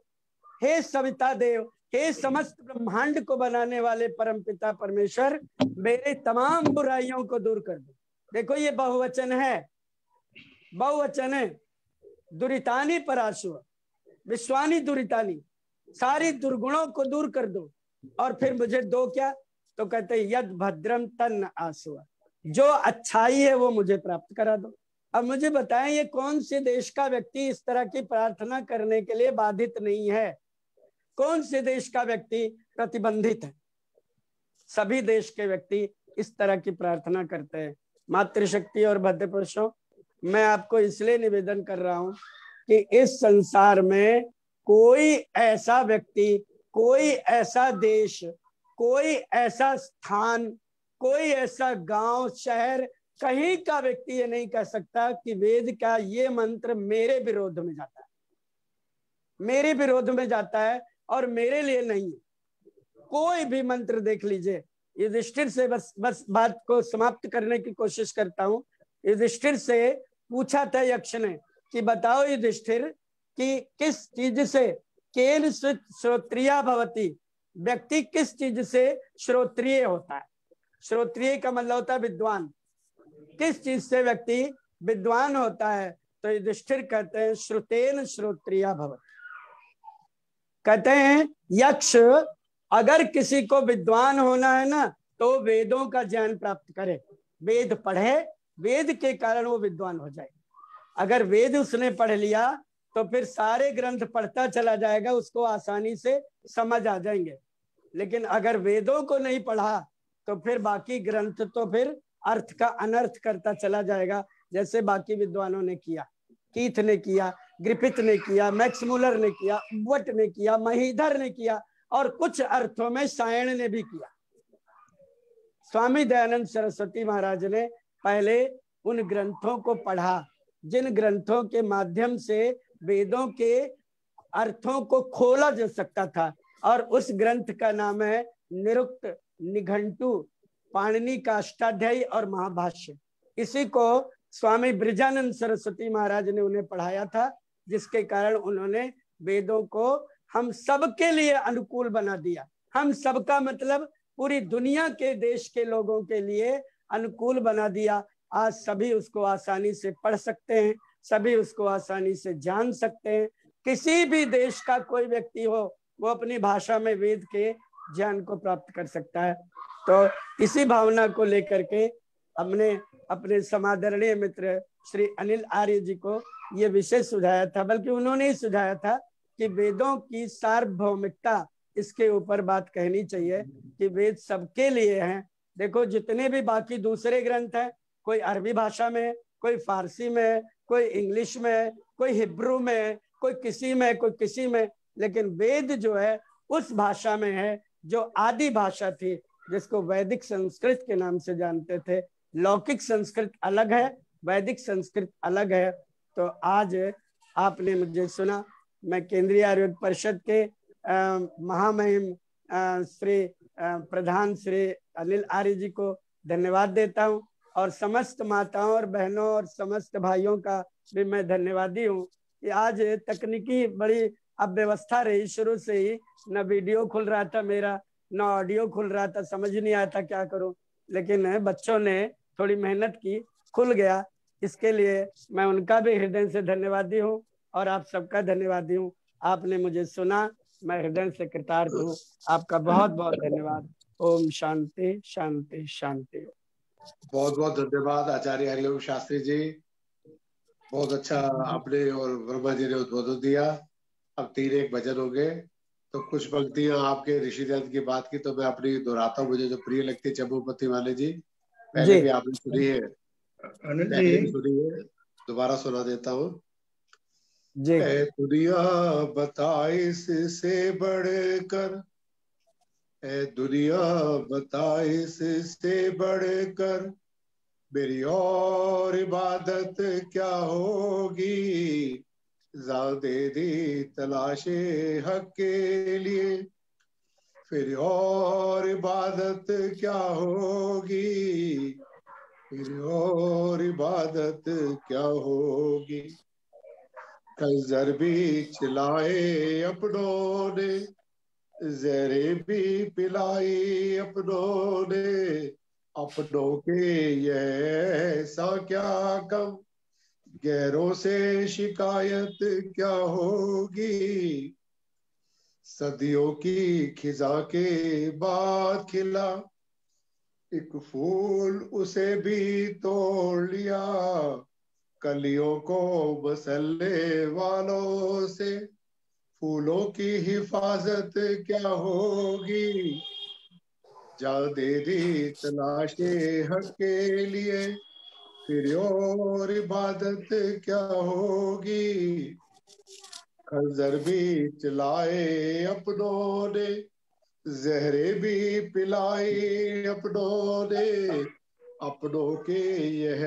हे सविता देव, हे समस्त ब्रह्मांड को बनाने वाले परम पिता परमेश्वर, मेरे तमाम बुराइयों को दूर कर दो। देखो ये बहुवचन है। बहुवचन है। दुरितानी पराशु। विश्वानी दुरितानी। सारी दुर्गुणों को दूर कर दो। और फिर मुझे दो क्या? तो कहते यद भद्रम तन आसुआ जो अच्छाई है वो मुझे प्राप्त करा दो। अब मुझे बताएँ, ये कौन से देश का व्यक्ति इस तरह की प्रार्थना करने के लिए बाधित नहीं है? कौन से देश का व्यक्ति प्रतिबंधित है? सभी देश के व्यक्ति इस तरह की प्रार्थना करते हैं। मातृशक्ति और भद्र पुरुषों मैं आपको इसलिए निवेदन कर रहा हूँ कि इस संसार में कोई ऐसा व्यक्ति, कोई ऐसा देश, कोई ऐसा स्थान, कोई ऐसा गाँव, शहर, कहीं का व्यक्ति ये नहीं कह सकता कि वेद का ये मंत्र मेरे विरोध में जाता है। मेरे विरोध में जाता है और मेरे लिए नहीं कोई भी मंत्र देख लीजिए। युधिष्ठिर से बस बस बात को समाप्त करने की कोशिश करता हूँ। युधिष्ठिर से पूछा था यक्ष ने कि बताओ युधिष्ठिर कि किस चीज़ से केन श्रोत्रिया भवती? व्यक्ति किस चीज़ से श्रोत्रिय होता है? श्रोत्रिय का मतलब होता है विद्वान। किस चीज़ से व्यक्ति विद्वान होता है? तो युधिष्ठिर कहते हैं, श्रुतेन श्रोत्रिया भवती। कहते हैं, यक्ष, अगर किसी को विद्वान होना है ना तो वेदों का ज्ञान प्राप्त करे। वेद पढ़े वेद के कारण वो विद्वान हो जाए अगर वेद उसने पढ़ लिया तो फिर सारे ग्रंथ पढ़ता चला जाएगा, उसको आसानी से समझ आ जाएँगे। लेकिन अगर वेदों को नहीं पढ़ा तो फिर बाकी ग्रंथ तो फिर अर्थ का अनर्थ करता चला जाएगा, जैसे बाकी विद्वानों ने किया। कीथ ने किया, ग्रिफिथ ने किया मैक्स मुलर ने किया वट ने किया, महीधर ने किया, और कुछ अर्थों में सायण ने भी किया। स्वामी दयानंद सरस्वती महाराज ने पहले उन ग्रंथों को पढ़ा, जिन ग्रंथों के माध्यम से वेदों के अर्थों को खोला जा सकता था। और उस ग्रंथ का नाम है निरुक्त निघंटू, पाणनी का अष्टाध्यायी और महाभाष्य। इसी को स्वामी ब्रिजानंद सरस्वती महाराज ने उन्हें पढ़ाया था, जिसके कारण उन्होंने वेदों को हम सबके लिए अनुकूल बना दिया। हम सबका मतलब पूरी दुनिया के, देश के लोगों के लिए अनुकूल बना दिया। आज सभी उसको आसानी से पढ़ सकते हैं, सभी उसको आसानी से जान सकते हैं। किसी भी देश का कोई व्यक्ति हो, वो अपनी भाषा में वेद के ज्ञान को प्राप्त कर सकता है। तो इसी भावना को लेकर के हमने अपने समादरणीय मित्र श्री अनिल आर्य जी को ये विषय सुझाया था, बल्कि उन्होंने ही सुझाया था कि वेदों की सार्वभौमिकता इसके ऊपर बात कहनी चाहिए कि वेद सबके लिए हैं देखो, जितने भी बाकी दूसरे ग्रंथ हैं, कोई अरबी भाषा में कोई फारसी में कोई इंग्लिश में कोई हिब्रू में कोई किसी में कोई किसी में लेकिन वेद जो है, उस भाषा में है जो आदि भाषा थी, जिसको वैदिक संस्कृत के नाम से जानते थे। लौकिक संस्कृत अलग है, वैदिक संस्कृत अलग है। तो आज आपने मुझे सुना, मैं केंद्रीय आयुर्वेद परिषद के महामहिम श्री प्रधान श्री अनिल आर्य जी को धन्यवाद देता हूँ और समस्त माताओं और बहनों और समस्त भाइयों का भी मैं धन्यवादी हूँ कि आज तकनीकी बड़ी अब व्यवस्था रही। शुरू से ही न वीडियो खुल रहा था मेरा, न ऑडियो खुल रहा था, समझ नहीं था क्या करूँ। लेकिन बच्चों ने थोड़ी मेहनत की, खुल गया। इसके लिए मैं उनका भी हृदय से धन्यवादी हूँ और आप सबका धन्यवादी हूँ। आपने मुझे सुना, मैं हृदय से कृतार्थ हूँ। आपका बहुत बहुत धन्यवाद। ओम शांति शांति शांति। बहुत बहुत धन्यवाद आचार्य हरिओम शास्त्री जी। बहुत अच्छा आपने और वर्मा जी ने उद्बोधन दिया। अब तीन एक भजन हो गए। तो कुछ पंक्तियाँ आपके ऋषि दत्त की बात की तो मैं अपनी दोहराता हूँ। मुझे जो प्रिय लगती है चंबूपति वाले जी पहले भी आपने सुनी है। सुनी है। दोबारा सुना देता हूँ। दुनिया बताइस से बढ़कर ए दुनिया बताइस से बढ़कर। मेरी और इबादत क्या होगी? दे दी तलाशे हक के लिए। फिर और इबादत क्या होगी? फिर और इबादत क्या होगी? कल भी चिलाए अपनों ने जहरे भी पिलाई अपनों ने, अपनों के ये ऐसा क्या कम गैरों से शिकायत क्या होगी? सदियों की खिजा के बाद खिला, एक फूल उसे भी तोड़ लिया, कलियों को मसलने वालों से। फूलों की हिफाजत क्या होगी? जा दे दी तलाशे हक के लिए। फिर और इबादत क्या होगी? खंजर भी चलाए अपनों ने, जहरे भी पिलाए अपनों ने। अपनों के यह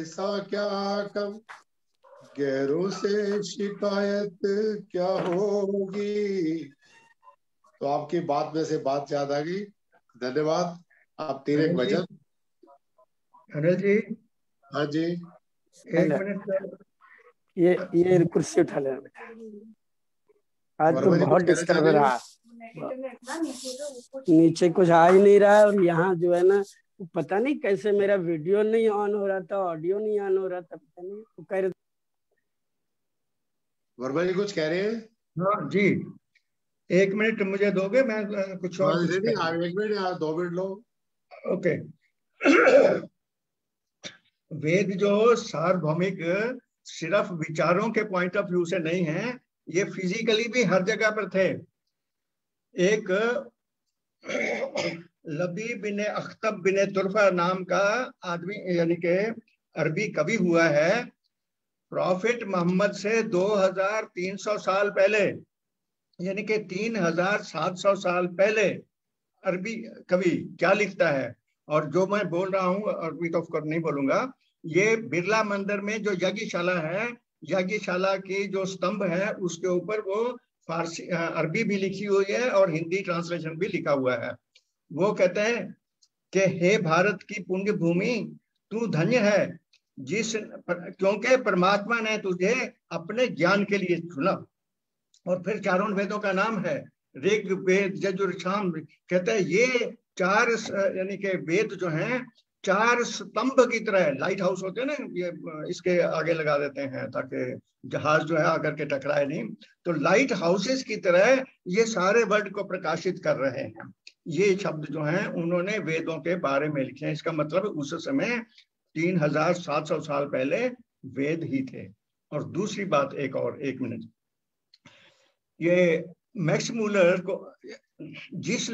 ऐसा क्या कम? गैरों से शिकायत क्या होगी? तो आपकी बात में से बात याद आ गई। धन्यवाद। आप तीन एक भजन अनिल जी। हाँ जी। एक मिनट ये ये कुर्सी उठा लेना बेटा आज तो बहुत डिस्टर्ब रहा। नीचे कुछ आ ही नहीं रहा। है और यहाँ जो है ना पता नहीं कैसे मेरा वीडियो नहीं ऑन हो रहा था ऑडियो नहीं ऑन हो रहा था पता नहीं। तो कह रहे वर्मा जी कुछ कह रहे हैं? हाँ जी। एक मिनट मुझे दोगे? मैं कुछ और एक मिनट दो मिनट लो। ओके। वेद जो सार्वभौमिक सिर्फ़ विचारों के पॉइंट ऑफ़ व्यू से नहीं है ये फिजिकली भी हर जगह पर थे। एक लबी बिन अख्तब बिन तुरफा नाम का आदमी यानी के अरबी कवि हुआ है प्रॉफिट मोहम्मद से 2300 साल पहले, यानी कि 3700 साल पहले अरबी कवि क्या लिखता है? और जो मैं बोल रहा हूँ अरबी तो नहीं बोलूँगा, ये बिरला मंदिर में जो यज्ञशाला है, यज्ञशाला की जो स्तंभ है, उसके ऊपर वो फारसी अरबी भी लिखी हुई है और हिंदी ट्रांसलेशन भी लिखा हुआ है। वो कहते हैं कि, हे भारत की पुण्य भूमि तू धन्य है जिस पर, क्योंकि परमात्मा ने तुझे अपने ज्ञान के लिए चुना। और फिर चारों वेदों का नाम है ऋग वेद जजुर शाम। कहते हैं ये चार यानी के वेद जो हैं चार स्तंभ की तरह लाइट हाउस होते हैं ना ये इसके आगे लगा देते हैं ताकि जहाज़ जो है आकर के टकराए नहीं। तो लाइट हाउसेस की तरह ये सारे वर्ल्ड को प्रकाशित कर रहे हैं। ये शब्द जो हैं उन्होंने वेदों के बारे में लिखे हैं। इसका मतलब उस समय तीन हज़ार सात सौ साल पहले वेद ही थे। और दूसरी बात एक और एक मिनट। ये मैक्स मूलर को जिस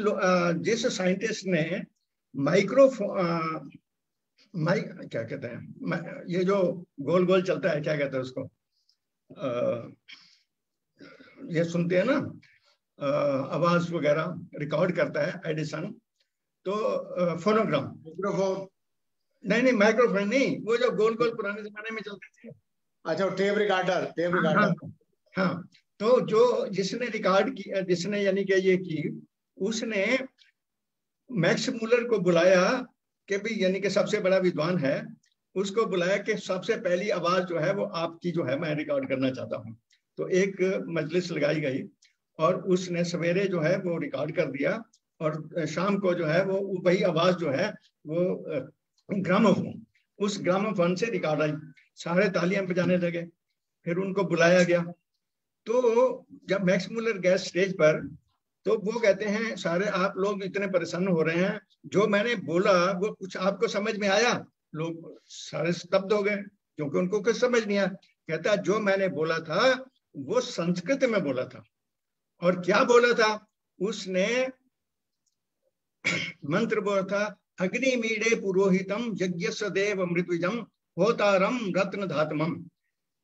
जिस साइंटिस्ट ने माइक्रोफोन माइक क्या कहते हैं ये जो गोल गोल चलता है क्या कहते हैं उसको? आ, ये सुनते हैं ना? आवाज़ वगैरह रिकॉर्ड करता है एडिसन तो फोनोग्राम माइक्रोफोन नहीं नहीं माइक्रोफोन नहीं वो जो गोल गोल पुराने जमाने में चलते थे। अच्छा टेप रिकॉर्डर टेप रिकॉर्डर हाँ, हाँ तो जो जिसने रिकॉर्ड किया जिसने यानी कि ये की उसने मैक्स मूलर को बुलाया कि भी यानी कि सबसे बड़ा विद्वान है उसको बुलाया कि सबसे पहली आवाज़ जो है वो आपकी जो है मैं रिकॉर्ड करना चाहता हूँ। तो एक मजलिस लगाई गई और उसने सवेरे जो है वो रिकॉर्ड कर दिया और शाम को जो है वो वही आवाज़ जो है वो ग्रामोफोन उस ग्रामोफोन से रिकॉर्ड आई सारे तालियाँ बजाने लगे। फिर उनको बुलाया गया। तो जब मैक्स मुलर गए स्टेज पर तो वो कहते हैं, सारे आप लोग इतने परेशान हो रहे हैं। जो मैंने बोला, वो कुछ आपको समझ में आया? लोग सारे स्तब्ध हो गए, क्योंकि उनको कुछ समझ नहीं आया। कहता, जो मैंने बोला था, वो संस्कृत में बोला था। और क्या बोला था? उसने (clears throat) मंत्र बोला था अग्नि मीडे पुरोहितम यज्ञ सदैव मृत्युजम होतारम रत्न धातमम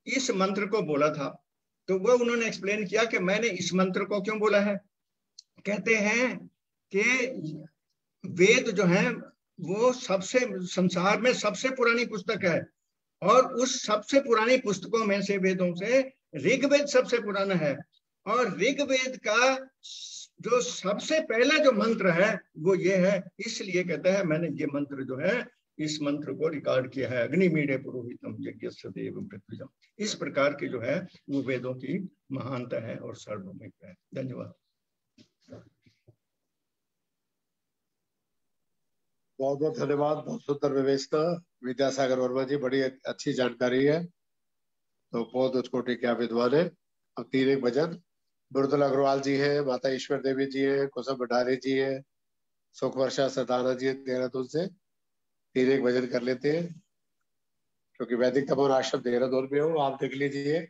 इस मंत्र को बोला था। तो वो उन्होंने एक्सप्लेन किया कि मैंने इस मंत्र को क्यों बोला है? कहते हैं कि वेद जो है, वो सबसे, संसार में सबसे पुरानी पुस्तक है। और उस सबसे पुरानी पुस्तकों में से वेदों से ऋग्वेद सबसे पुराना है। और ऋग्वेद का जो सबसे पहला जो मंत्र है, वो ये है, इसलिए कहते हैं, मैंने ये मंत्र जो है, इस मंत्र को रिकॉर्ड किया है, अग्नि मीडे पुरोहितम यज्ञ सदैव पृथ्वीजम इस प्रकार की जो है, वो वेदों की महानता है और सर्वभौमिक है। धन्यवाद। बहुत बहुत धन्यवाद, बहुत सुंदर विवेचना। विद्यासागर वर्मा जी, बड़ी अच्छी जानकारी है। तो बहुत उच्च कोटि के विद्वान है। अब तीन एक भजन। मृदुल अग्रवाल जी है, माता ईश्वर देवी जी है कुसुम भंडारी जी है सुख वर्षा सदाना जी देहरादून से तीन एक भजन कर लेते हैं। क्योंकि वैदिक तपोन आश्रम देहरादून में हो, आप देख लीजिए।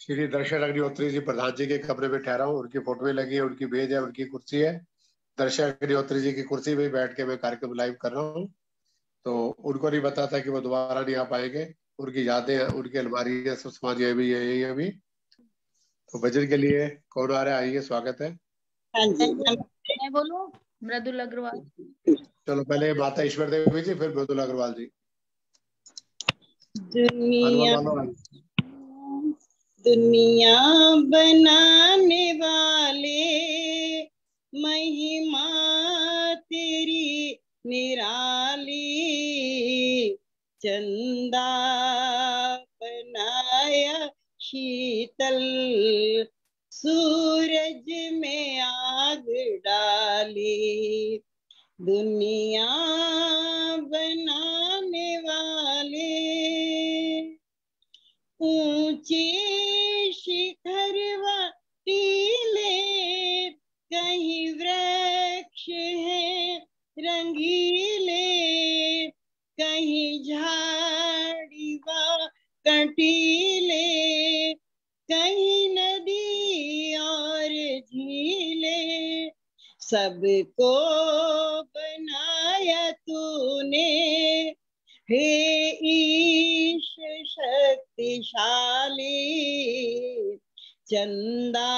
श्री दर्शन अग्निहोत्री जी प्रधान जी के कमरे में ठहरा हूँ, उनकी फ़ोटो लगी है, उनकी भेज है, उनकी कुर्सी है। दर्शन अग्निहोत्री जी की कुर्सी में बैठ के मैं कार्यक्रम लाइव कर रहा हूँ। तो उनको नहीं था कि वो दोबारा नहीं आ पाएँगे। उनकी यादें उनकी अलमारी है सुषमा जी अभी यही अभी। तो भजन के लिए कौन आ रहा है? आइए स्वागत है। हाँ मैं बोलू मृदुल अग्रवाल? चलो पहले माता ईश्वर देवी जी फिर मृदुल अग्रवाल जी। दुनिया दुनिया बनाने वाले महिमा तेरी निराली। चंदा बनाया शीतल, सूरज में आग डाली। दुनिया बनाने वाले, ऊँचे शिखर व टीले कहीं वृक्ष है रंगीले। कहीं झाड़ी व कटीले कहीं नदी और झीले। सबको बनाया तूने, हे ईश शक्तिशाली। चंदा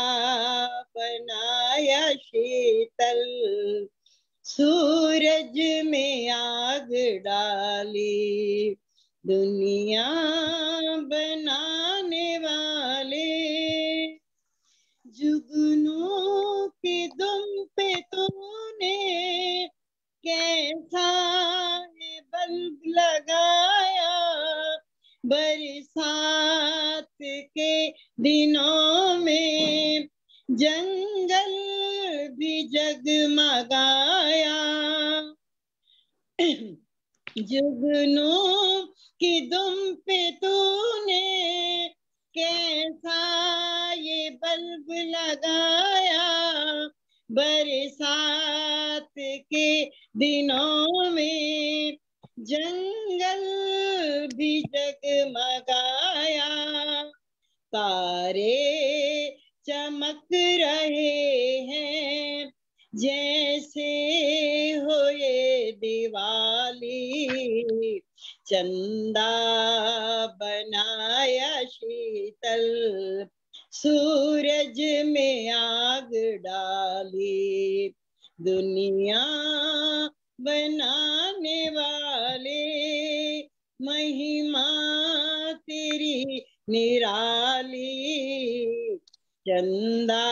बनाया शीतल सूरज में आग डाली, दुनिया बनाने वाले। जुगनों के दुम पे तूने कैसा है बल्ब लगाया? बरसात के दिनों में जंगल भी जगमगाया जुगनू की दुम पे तूने कैसा ये बल्ब लगाया? बरसात के दिनों में जंगल भी जगमगाया तारे चमक रहे हैं, जैसे हो ये दिवाली। चंदा बनाया शीतल, सूरज में आग डाली। दुनिया बनाने वाले, महिमा तेरी निराली। चंदा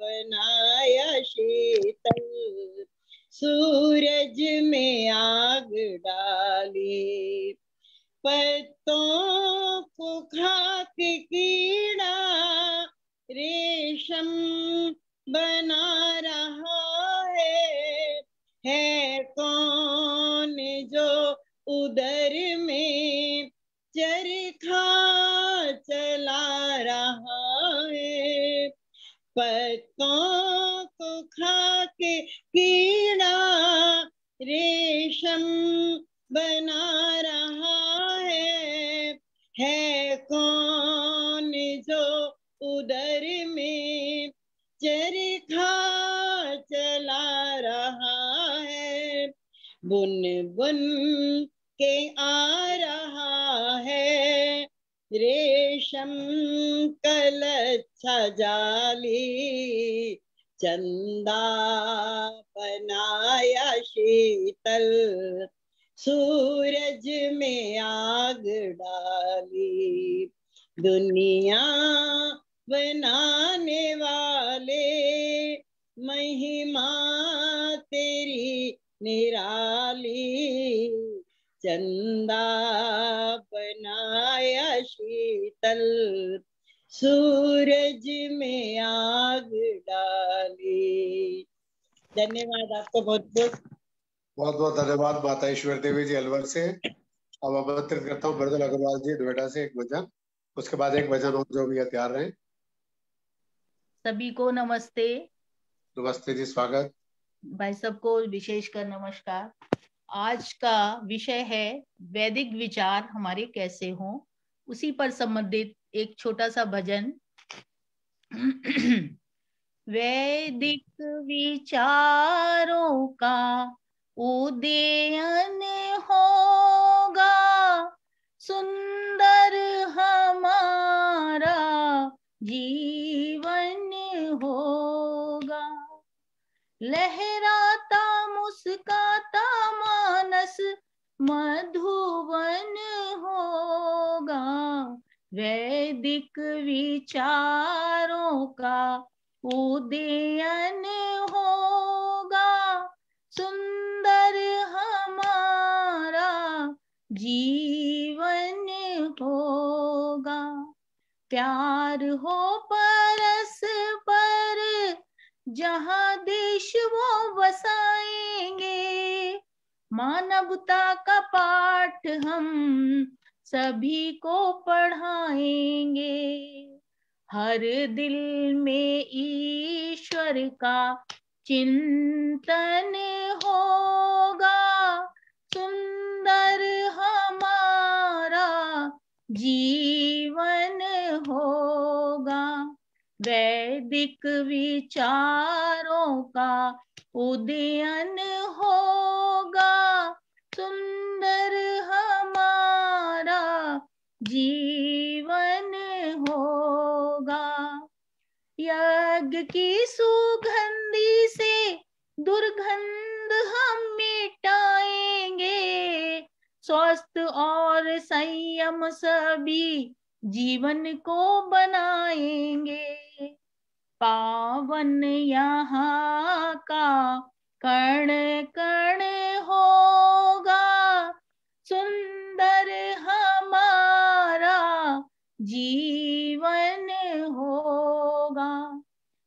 बनाया शीतल, सूरज में आग डाली। पत्तों को खाक कीड़ा रेशम बना रहा है। है कौन जो उदर में चरखा चला रहा है। पत्तों को खा के कीड़ा रेशम बना रहा है। है कौन जो उदर में चरखा चला रहा है? बुन बुन के आ रहा है। रेशम कलच्छा जाली चंदा बनाया शीतल, सूरज में आग डाली। दुनिया बनाने वाले, महिमा तेरी निराली। चंदा बनाया शीतल सूरज में आग डाली। धन्यवाद आपको बहुत बहुत। बहुत बहुत धन्यवाद माता ईश्वर देवी जी अलवर से। अब आमंत्रित करता हूँ मृदुल अग्रवाल जी नोएडा से एक भजन। उसके बाद एक भजन और जो भी है तैयार रहे। सभी को नमस्ते। नमस्ते जी स्वागत। भाई सबको विशेष कर नमस्कार। आज का विषय है वैदिक विचार हमारे कैसे हों? उसी पर संबंधित एक छोटा सा भजन। (clears throat) वैदिक विचारों का उदयन होगा, सुंदर हमारा जीवन होगा। लहराता मुस्काता मुस्काता मानस मधुवन होगा। वैदिक विचारों का उदयन होगा। सुंदर हमारा जीवन होगा। प्यार हो पर जहाँ देश वो बसाएँगे, मानवता का पाठ हम सभी को पढ़ाएँगे। हर दिल में ईश्वर का चिंतन होगा, सुंदर हमारा जीवन होगा। वैदिक विचारों का उदयन होगा। सुंदर हमारा जीवन होगा। यज्ञ की सुगंधी से दुर्गंध हम मिटाएँगे। स्वस्थ और संयम सभी जीवन को बनाएँगे। पावन यहाँ का कण कण होगा। सुंदर हमारा जीवन होगा।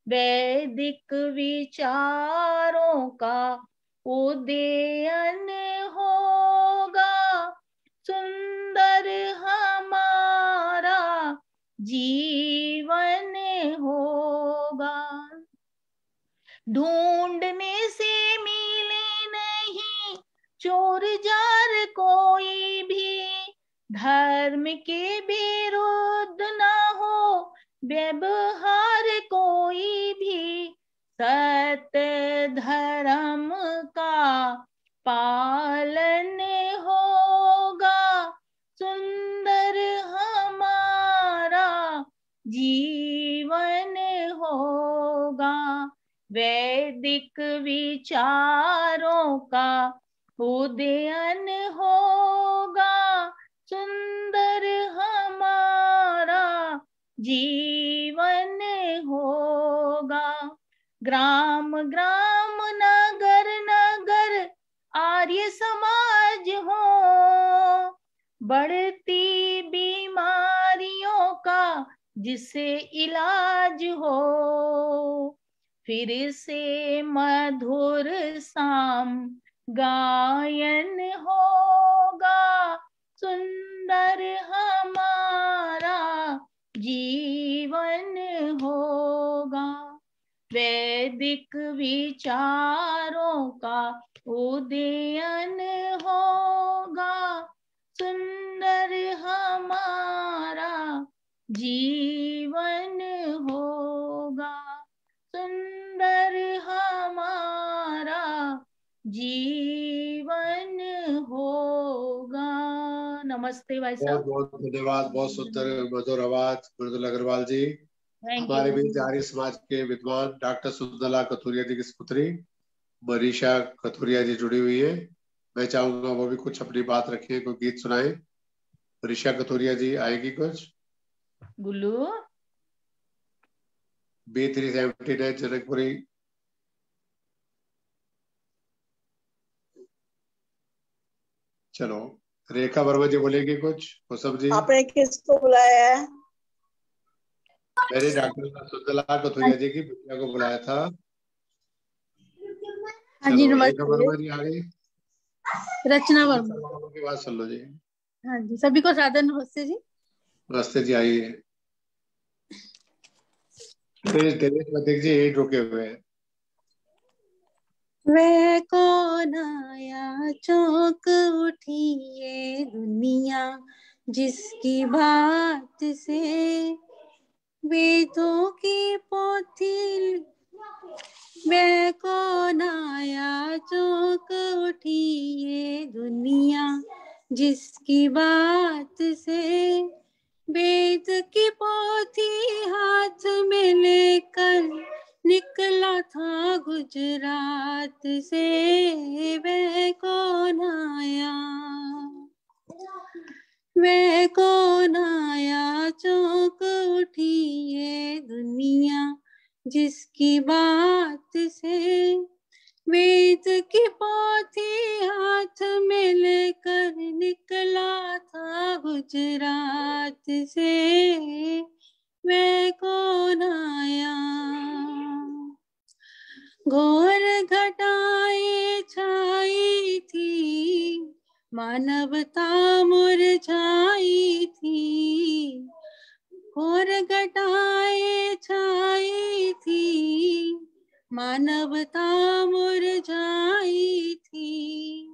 वैदिक विचारों का उदयन होगा। सुंदर जीवन होगा। ढूँढने से मिले नहीं, चोर जार कोई भी। धर्म के विरुद्ध ना हो, व्यवहार कोई भी। सत्य धर्म का पालन होगा होगा। वैदिक विचारों का उदयन होगा। सुंदर हमारा जीवन होगा। ग्राम ग्राम, नगर नगर, आर्य समाज हो। बढ़ती जिससे इलाज हो, फिर से मधुर शाम गायन होगा। सुंदर हमारा जीवन होगा। वैदिक विचारों का उदयन होगा। सुंदर हमारा जीवन होगा। सुंदर हमारा जीवन होगा। नमस्ते भाई साहब। बहुत धन्यवाद बहुत सुंदर मधुर आवाज़ मृदुल अग्रवाल जी। हमारे बीच आर्य समाज के विद्वान डॉक्टर सुंदला कथुरिया जी की पुत्री मरीशा कथुरिया जी जुड़ी हुई है। मैं चाहूँगा वो भी कुछ अपनी बात रखें कोई गीत सुनाए। मरीशा कथुरिया जी आएगी कुछ? Gullu? B three seventy nine Janakpuri चलो रेखा वर्मा जी बोलेगी कुछ? कुसुम जी? आपने किसको बुलाया है? मैंने डॉक्टर सुंदला कथुरिया जी की बिटिया को बुलाया था। हाँ जी चलो रेखा नमस्ते वर्मा जी आ गई रचना वर्मा। की बात सुन लो जी। हाँ जी सभी को सादर नमस्ते जी। नमस्ते जी आइए। दिनेश जी यही रुके हुए हैं। वह कौन आया चौक उठी ये दुनिया जिसकी बात से? वेदों की पोथी वह कौन आया चौक उठी ये दुनिया जिसकी बात से? वेद की पोथी हाथ में लेकर निकला था गुजरात से। वह कौन आया? वह कौन आया? चौक उठी ये दुनिया जिसकी बात से। वेद की पोथी हाथ में लेकर निकला था गुजरात से। वह कौन आया? घोर घटाए छाई थी, मानवता मुरझाई थी। घोर घटाए छाई थी मानवता मुरझाई थी।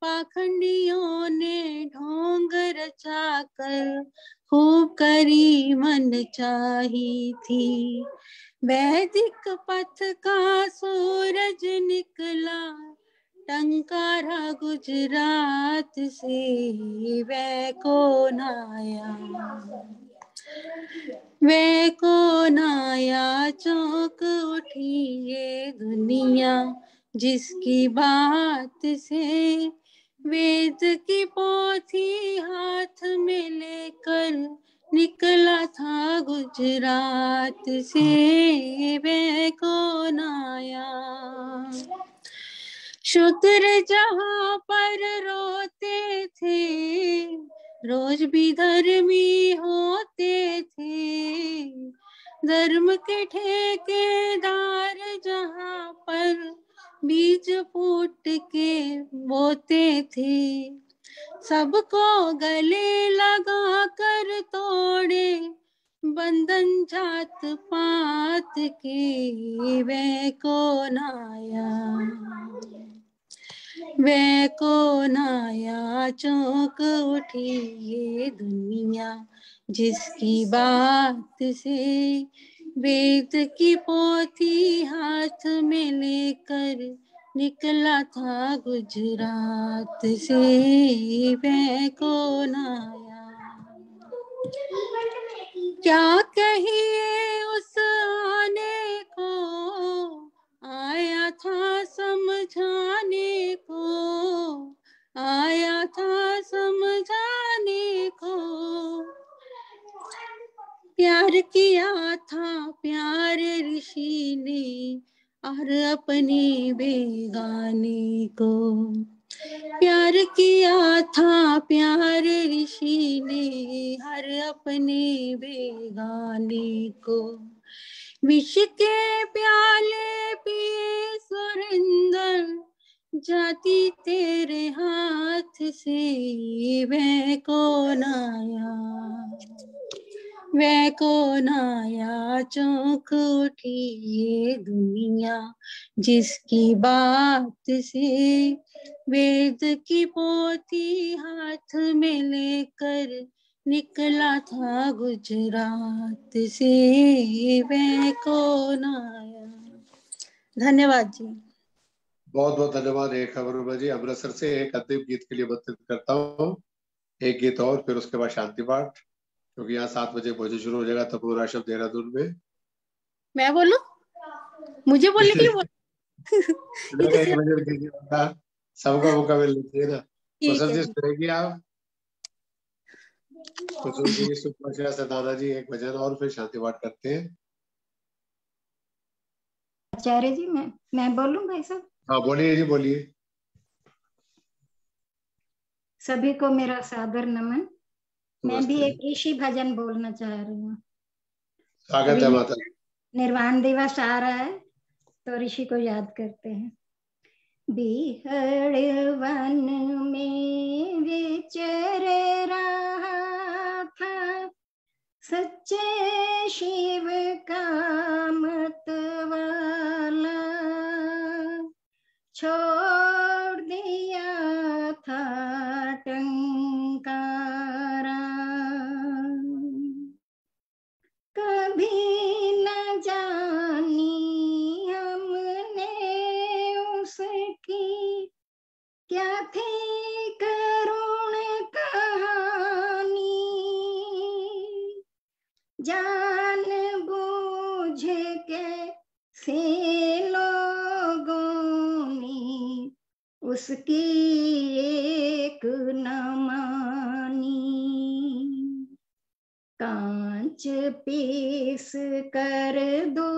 पाखंडियों ने ढोंग रचा कर खूब करी मन चाही थी। वैदिक पथ का सूरज निकला, टंकारा गुजरात से वह वह कौन आया चौक उठी ये दुनिया, जिसकी बात से वेद की पोथी हाथ में लेकर निकला था गुजरात से। वे को आया? शुक्र जहाँ पर रोते थे रोज भी धर्मी होते थे। धर्म के ठेकेदार जहाँ पर बीज फूट के बोते थे। सबको गले लगा कर तोड़े, बंधन जात पात के, वे को आया वे को नया चौक उठी ये दुनिया जिसकी बात से वेद की पोथी हाथ में लेकर निकला था गुजरात से। वे को नाया क्या कहिए उस आने को? था समझाने को, आया था समझाने को। प्यार किया था प्यार ऋषि ने, और अपने बेगाने को। प्यार किया था प्यार ऋषि ने हर अपने बेगाने को। विष के प्याले पिए सुरेंद्र, जाती तेरे हाथ से वह कौन आया? वह कौन आया चौंक उठी ये दुनिया जिसकी बात से? वेद की पोती हाथ में लेकर निकला था गुजरात से। वह कौन आया? धन्यवाद जी। बहुत बहुत धन्यवाद। एक खबर जी अमृतसर से एक अंतिम गीत के लिए आमंत्रित करता हूँ। एक गीत और फिर उसके बाद शांति पाठ। क्योंकि यहाँ सात बजे भोजन शुरू हो जाएगा तपोरा शब्द देहरादून में। मैं बोलू? मुझे बोलने के लिए बोल (laughs) सबका मौका मिल लीजिए ना। सुनेंगे आप। कुशल जी सुपरशा एक भजन और फिर शांति पाठ करते हैं। आचार्य जी मैं मैं बोलूँ भाई साहब हाँ बोलिए जी बोलिए। सभी को मेरा सादर नमन। मैं भी एक ऋषि भजन बोलना चाह रही हूँ। स्वागत है माता निर्वाण दिवस आ रहा है तो ऋषि को याद करते हैं। बिहड़ वन में विचर रहा सच्चे शिव का मतवाला छोड़ उसकी एक न मानी। कांच पीस कर दूध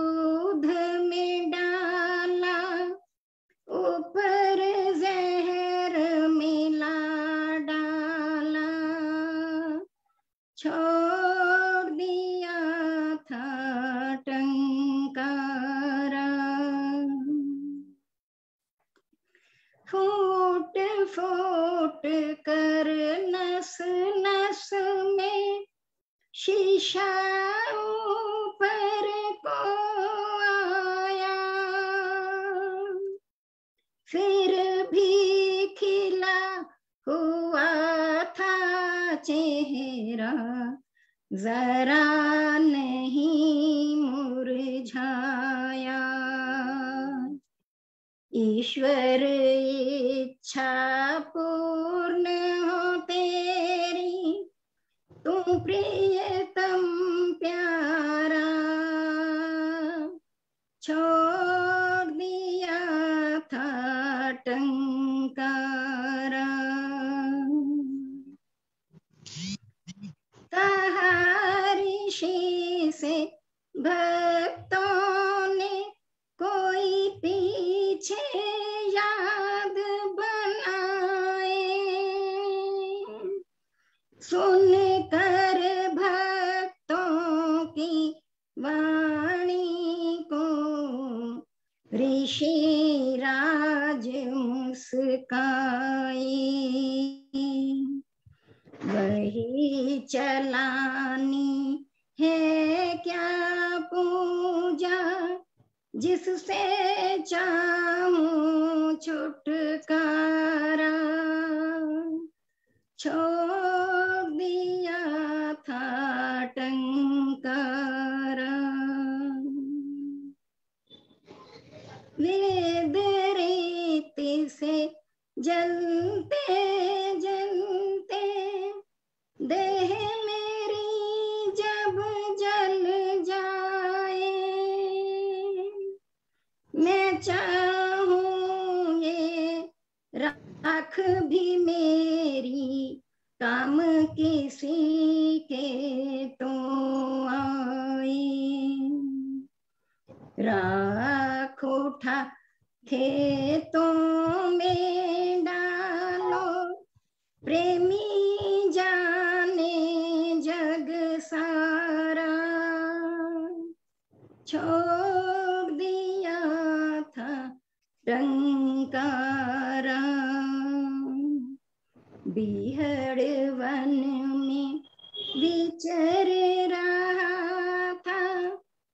विचर रहा था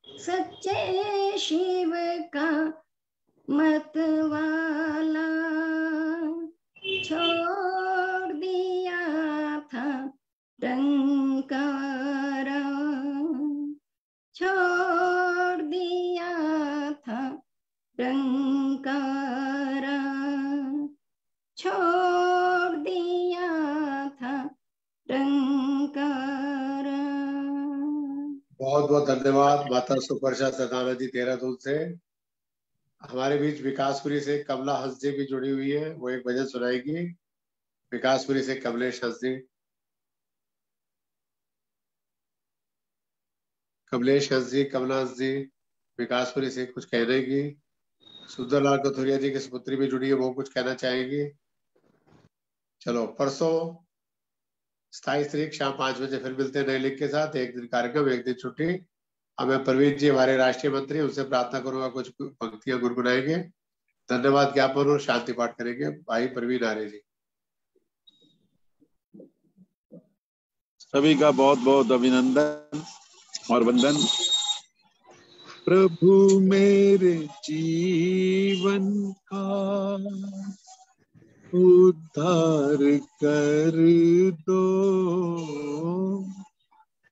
सच्चे शिव का मतवाला बहुत धन्यवाद। माता सुपर्शा सदाना जी, देहरादून से। हमारे बीच विकासपुरी से कमला हंस भी जुड़ी हुई है। वो एक भजन सुनाएगी। विकासपुरी से कमलेश हंस कमलेश हंस जी, कमला हंस जी, विकासपुरी से कुछ कहने की। सुंदरलाल कथुरिया जी की सुपुत्री भी जुड़ी है, वो कुछ कहना चाहेंगी। चलो, परसों सताईस तारीख शाम पाँच बजे फिर मिलते हैं नए लिंक के साथ। एक दिन कार्यक्रम, एक दिन छुट्टी। अब मैं प्रवीण जी, हमारे राष्ट्रीय मंत्री, उनसे प्रार्थना करूँगा कुछ पंक्तियाँ गुनगुनाएँगे। धन्यवाद ज्ञापन और शांति पाठ करेंगे। भाई प्रवीण आर्य जी। सभी का बहुत बहुत अभिनंदन और वंदन। प्रभु मेरे जीवन का उद्धार कर दो।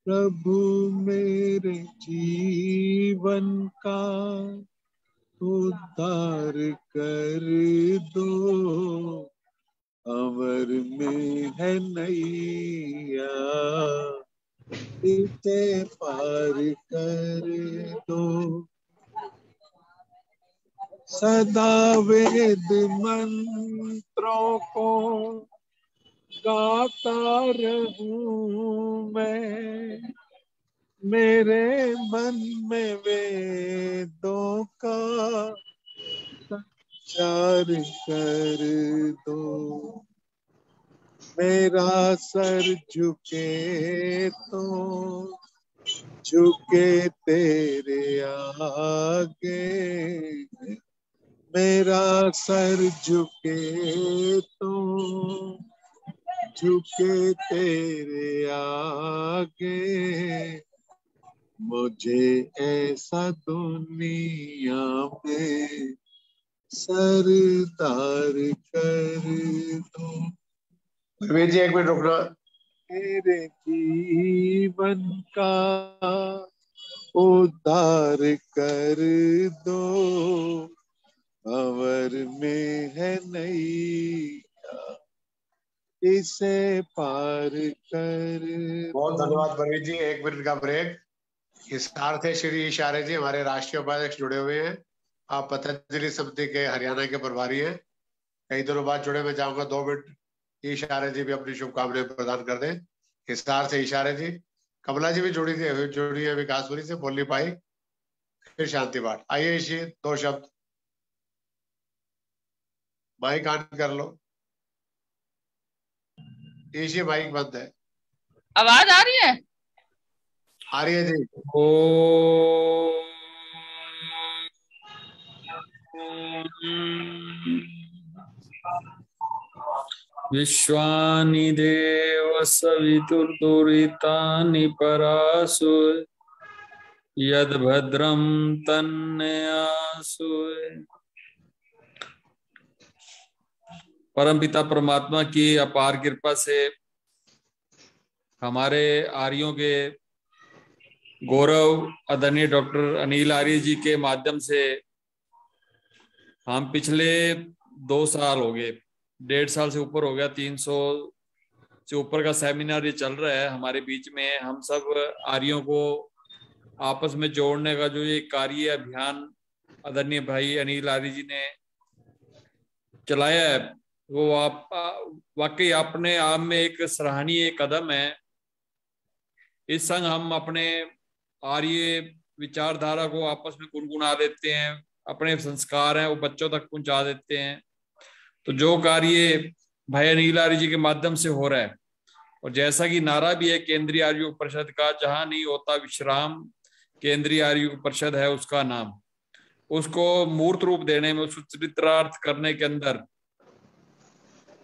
प्रभु मेरे जीवन का उद्धार कर दो। अमर में है नैया, इसे पार कर दो। सदा वेद मंत्रों को गाता रहूँ मैं। मेरे मन में वेदों का संचार कर दो। मेरा सर झुके तो झुके तेरे आगे। मेरा सर झुके तो झुके तेरे आगे। मुझे ऐसा दुनिया में सरदार कर दो। जी एक मिनट रुकना। मेरे जीवन का उद्धार कर दो। भंवर में है नैया इसे पार कर बहुत धन्यवाद प्रवीण जी एक मिनट का ब्रेक। हिसार थे श्री इशारे जी हमारे राष्ट्रीय उपाध्यक्ष जुड़े हुए हैं। आप पतंजलि समिति के हरियाणा के प्रभारी हैं। कई दिनों बाद जुड़े मैं जाऊँगा दो मिनट। इशारे जी भी अपनी शुभकामनाएँ प्रदान कर दें। हिसार से इशारे जी। कमला जी भी जुड़ी थी जुड़ी है विकासपुरी से बोल नहीं पाई। फिर शांति पाठ आइए इसी दो शब्द। माइक ऑन कर लो। इसी माइक बंद है। आवाज़ आ रही है? आ रही है जी। ओ विश्वानि देव सवितुर्दुरितानि परासु यद भद्रम परम पिता परमात्मा की अपार कृपा से हमारे आर्यों के गौरव आदरणीय डॉक्टर अनिल आर्य जी के माध्यम से हम पिछले दो साल हो गए, डेढ़ साल से ऊपर हो गया, तीन सौ से ऊपर का सेमिनार ये चल रहा है हमारे बीच में। हम सब आर्यों को आपस में जोड़ने का जो ये कार्य अभियान आदरणीय भाई अनिल आर्य जी ने चलाया है वो आप वाकई अपने आप में एक सराहनीय कदम है। इस संग हम अपने आर्य विचारधारा को आपस में गुनगुना देते हैं, अपने संस्कार हैं, वो बच्चों तक पहुँचा देते हैं। तो जो कार्य भाई अनिल आर्य जी के माध्यम से हो रहा है, और जैसा कि नारा भी है, केंद्रीय आर्य परिषद का, जहाँ नहीं होता विश्राम, केंद्रीय आर्य परिषद है उसका नाम। उसको मूर्त रूप देने में उसको चरित्रार्थ करने के अंदर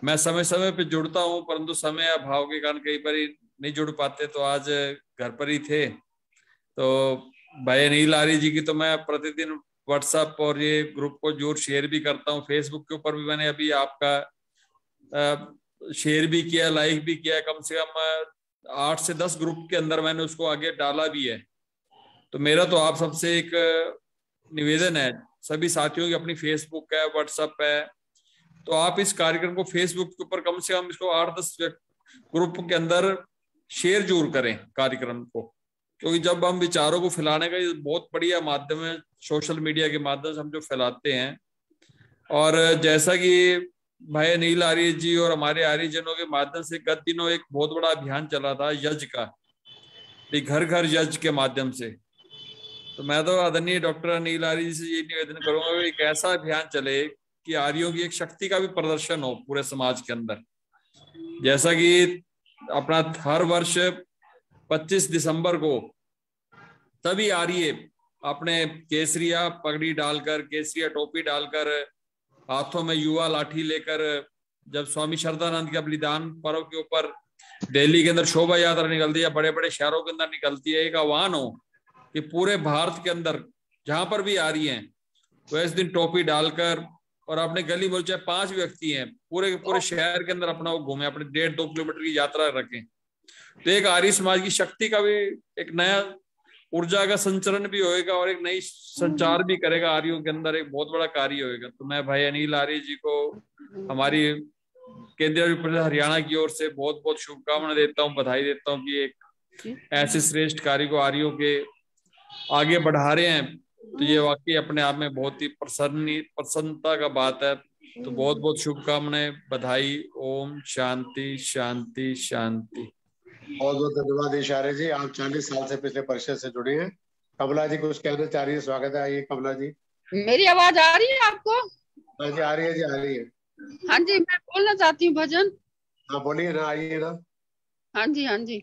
मैं समय समय पे जुड़ता हूँ, परंतु समय अभाव के कारण कई बार नहीं जुड़ पाते तो आज घर पर ही थे। तो भाई अनिल आर्य जी की तो मैं प्रतिदिन व्हाट्सएप और ये ग्रुप को ज़ोर शेयर भी करता हूँ। फेसबुक के ऊपर भी मैंने अभी आपका शेयर भी किया लाइक भी किया। कम से कम आठ से दस ग्रुप के अंदर मैंने उसको आगे डाला भी है। तो मेरा तो आप सबसे एक निवेदन है, सभी साथियों की अपनी फेसबुक है व्हाट्सएप है तो आप इस कार्यक्रम को फेसबुक के ऊपर कम से कम इसको आठ दस ग्रुप के अंदर शेयर ज़रूर करें कार्यक्रम को। क्योंकि जब हम विचारों को फैलाने का बहुत बढ़िया माध्यम है सोशल मीडिया के माध्यम से हम जो फैलाते हैं। और जैसा कि भाई अनिल आर्य जी और हमारे आर्यजनों के माध्यम से गत दिनों एक बहुत बड़ा अभियान चला था यज का। घर घर यज के माध्यम से। तो मैं तो आदरणीय डॉक्टर अनिल आर्य जी से ये निवेदन करूँगा एक ऐसा अभियान चले कि आर्यों की एक शक्ति का भी प्रदर्शन हो पूरे समाज के अंदर। जैसा कि अपना हर वर्ष 25 दिसंबर को तभी आर्य अपने केसरिया पगड़ी डालकर, केसरिया टोपी डालकर, हाथों में युवा लाठी लेकर, जब स्वामी श्रद्धानंद के बलिदान पर्व के ऊपर दिल्ली के अंदर शोभा यात्रा निकलती है बड़े बड़े शहरों के अंदर निकलती है, एक आह्वान हो कि पूरे भारत के अंदर जहाँ पर भी आ रही है वो इस दिन टोपी डालकर और अपने गली में चाहे पाँच व्यक्ति हैं पूरे पूरे शहर के अंदर अपना वो घूमे अपने डेढ़ दो किलोमीटर की यात्रा रखें। तो एक आर्य समाज की शक्ति का भी एक नया ऊर्जा का संचरण भी होएगा और एक नई संचार भी करेगा आर्यों के अंदर एक बहुत बड़ा कार्य होएगा। तो मैं भाई अनिल आर्य जी को हमारी केंद्रीय परिषद हरियाणा की ओर से बहुत बहुत शुभकामना देता हूँ बधाई देता हूँ कि एक ऐसे श्रेष्ठ कार्य को आर्यों के आगे बढ़ा रहे हैं। तो ये वाकई अपने आप में बहुत ही प्रसन्न प्रसन्नता का बात है। तो बहुत बहुत शुभकामनाएँ बधाई ओम शांति शांति शांति। बहुत बहुत धन्यवाद इशारे जी। आप चालीस साल से पिछले परिषद से जुड़े हैं। कमला जी कुछ कहना चाह रही है स्वागत है। आइए कमला जी। मेरी आवाज़ आ रही है आपको? हाँ जी आ रही है जी आ रही है। हाँ जी मैं बोलना चाहती हूँ भजन। हाँ बोलिए ना आइए ना हाँ जी हाँ जी।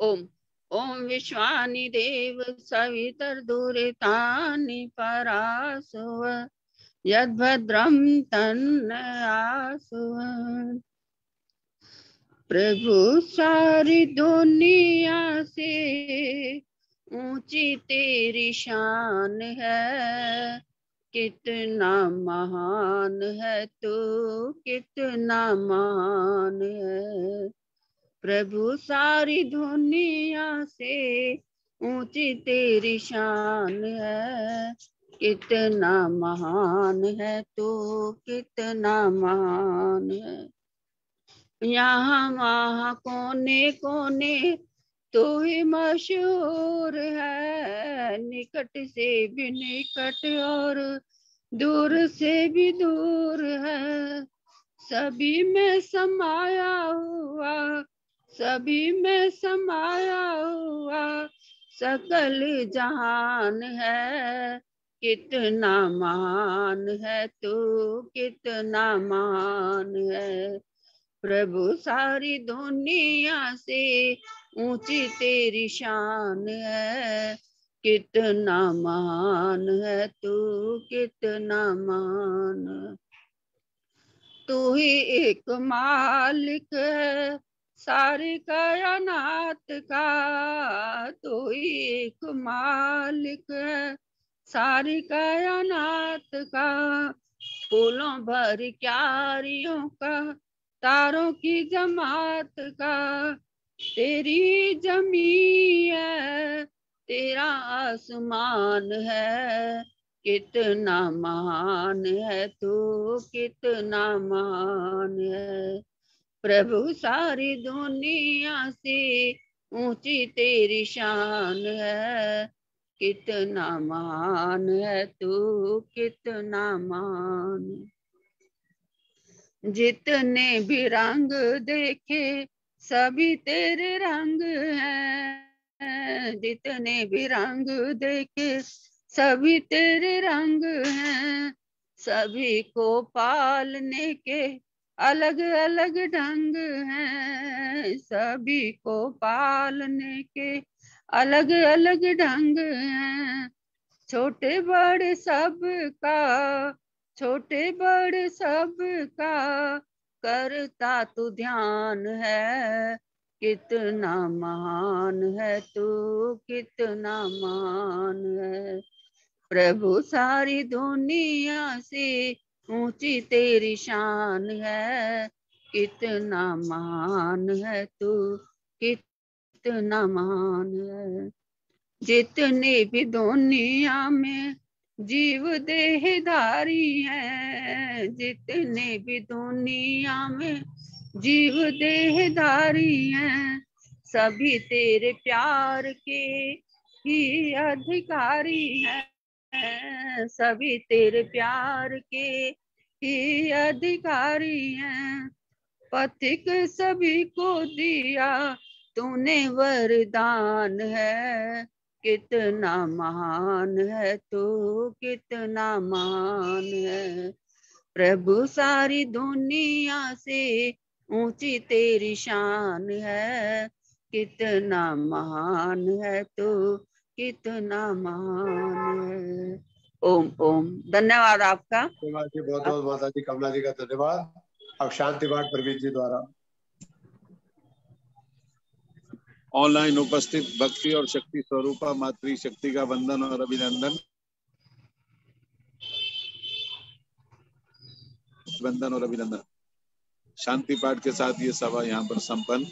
ओम। ओम विश्वानि देव सवितर दुरितानि परासुव यद्भद्रम तन्न आसुव। प्रभु सारी दुनिया से ऊँची तेरी शान है। कितना महान है तू, कितना महान है। प्रभु सारी दुनिया से ऊँची तेरी शान है। कितना महान है तू, कितना महान है। यहाँ वहाँ कोने कोने तो ही मशहूर है। निकट से भी निकट और दूर से भी दूर है। सभी में समाया हुआ सभी में समाया हुआ सकल जहान है। कितना महान है तू, कितना महान है। प्रभु सारी दुनिया से ऊँची तेरी शान है। कितना महान है तू, कितना महान तू ही एक मालिक है सारे कायनात का तो एक मालिक है। सारी कायनात का फूलों भर क्यारियों का, तारों की जमात का, तेरी जमी है, तेरा आसमान है। कितना महान है तू, कितना महान है। प्रभु सारी दुनिया से ऊँची तेरी शान है। कितना महान है तू, कितना महान जितने भी रंग देखे, सभी तेरे रंग हैं। जितने भी रंग देखे, सभी तेरे रंग हैं। सभी को पालने के अलग अलग ढंग हैं सभी को पालने के। अलग अलग ढंग हैं छोटे बड़े सब का छोटे बड़े सब का करता तू ध्यान है, कितना महान है तू, कितना महान है। प्रभु सारी दुनिया से ऊँची तेरी शान है, कितना मान है तू, कितना मान है। जितने भी दुनिया में जीव देहधारी है, जितने भी दुनिया में जीव देहधारी है, सभी तेरे प्यार के ही अधिकारी हैं। सभी तेरे प्यार के ही अधिकारी हैं। पथिक सभी को दिया, तूने वरदान है। कितना महान है तू, कितना महान है। प्रभु सारी दुनिया से ऊँची तेरी शान है। कितना महान है तू कितना महान है ओम ओम। धन्यवाद आपका। जी, बहुत बहुत माता जी कमला जी का धन्यवाद। अब शांति पाठ प्रवीण जी द्वारा। ऑनलाइन उपस्थित भक्ति और शक्ति स्वरूपा, मातृ शक्ति का वंदन और अभिनंदन। वंदन और अभिनंदन। शांति पाठ के साथ ये सभा यहाँ पर संपन्न।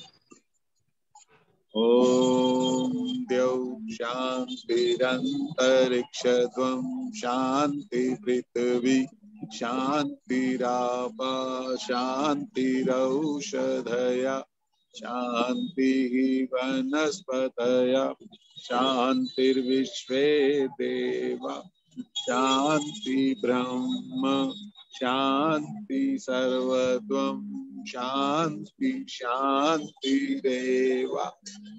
ओम द्यौ शान्तिरन्तरिक्षध्वं शान्ति पृथ्वी शान्तिरापा शान्तिरौषधया शान्तिः वनस्पतया शान्तिर्विश्वे देवा शान्ति ब्रह्म शान्ति सर्वत्वं शान्ति शान्तिरेव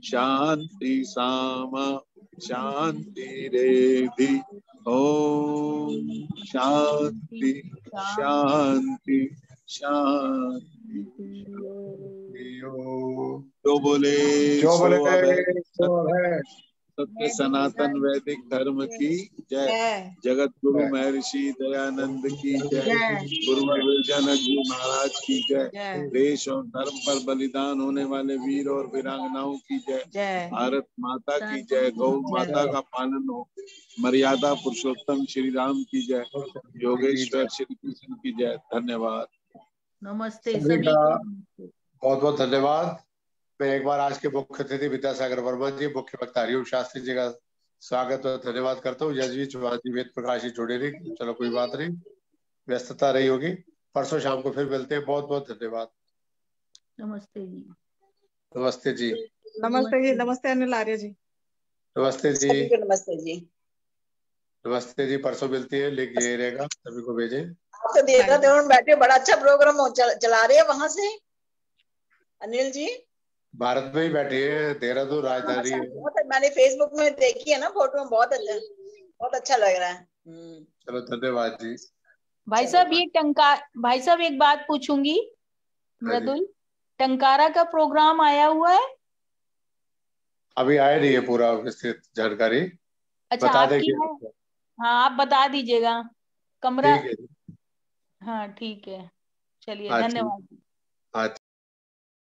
शान्ति सामा शान्तिरेधि ॐ शान्ति शान्ति शान्ति जो बोले जो बोले। सत्य सनातन वैदिक धर्म की जय। जगत गुरु महर्षि दयानंद की जय। गुरु विवेकानंद जी महाराज की जय। देश और धर्म पर बलिदान होने वाले वीर और वीरांगनाओं की जय। भारत माता की जय। गौ माता का पालन हो। मर्यादा पुरुषोत्तम श्री राम की जय। योगेश्वर श्री कृष्ण की जय। धन्यवाद। नमस्ते सभी बहुत बहुत धन्यवाद। मैं एक बार आज के मुख्य अतिथि विद्यासागर वर्मा जी मुख्य वक्ता हरिओम शास्त्री जी का स्वागत और धन्यवाद करता हूँ। यजवी चौहान जी वेद प्रकाश जी जुड़े नहीं चलो कोई बात नहीं व्यस्तता रही होगी। परसों शाम को फिर मिलते हैं। बहुत बहुत धन्यवाद। नमस्ते जी। नमस्ते जी। नमस्ते जी नमस्ते अनिल आर्य जी। नमस्ते जी। नमस्ते जी। नमस्ते जी परसों मिलती है लिख ये रहेगा सभी को भेजे। आप तो बैठे बड़ा अच्छा प्रोग्राम चला रहे हैं वहाँ से। अनिल जी? भारत में ही बैठे हैं देहरादून राजधानी अच्छा, है बहुत मैंने फेसबुक में देखी है ना फ़ोटो बहुत अच्छा बहुत अच्छा लग रहा है। हम्म। चलो धन्यवाद जी। भाई साहब ये टंका भाई साहब एक बात पूछूँगी मृदुल। टंकारा का प्रोग्राम आया हुआ है? अभी आए नहीं है पूरा विस्तृत जानकारी। अच्छा बता आपकी देंगे। है? हाँ आप बता दीजिएगा। कमरा हाँ ठीक है। चलिए हाँ, धन्यवाद। हाँ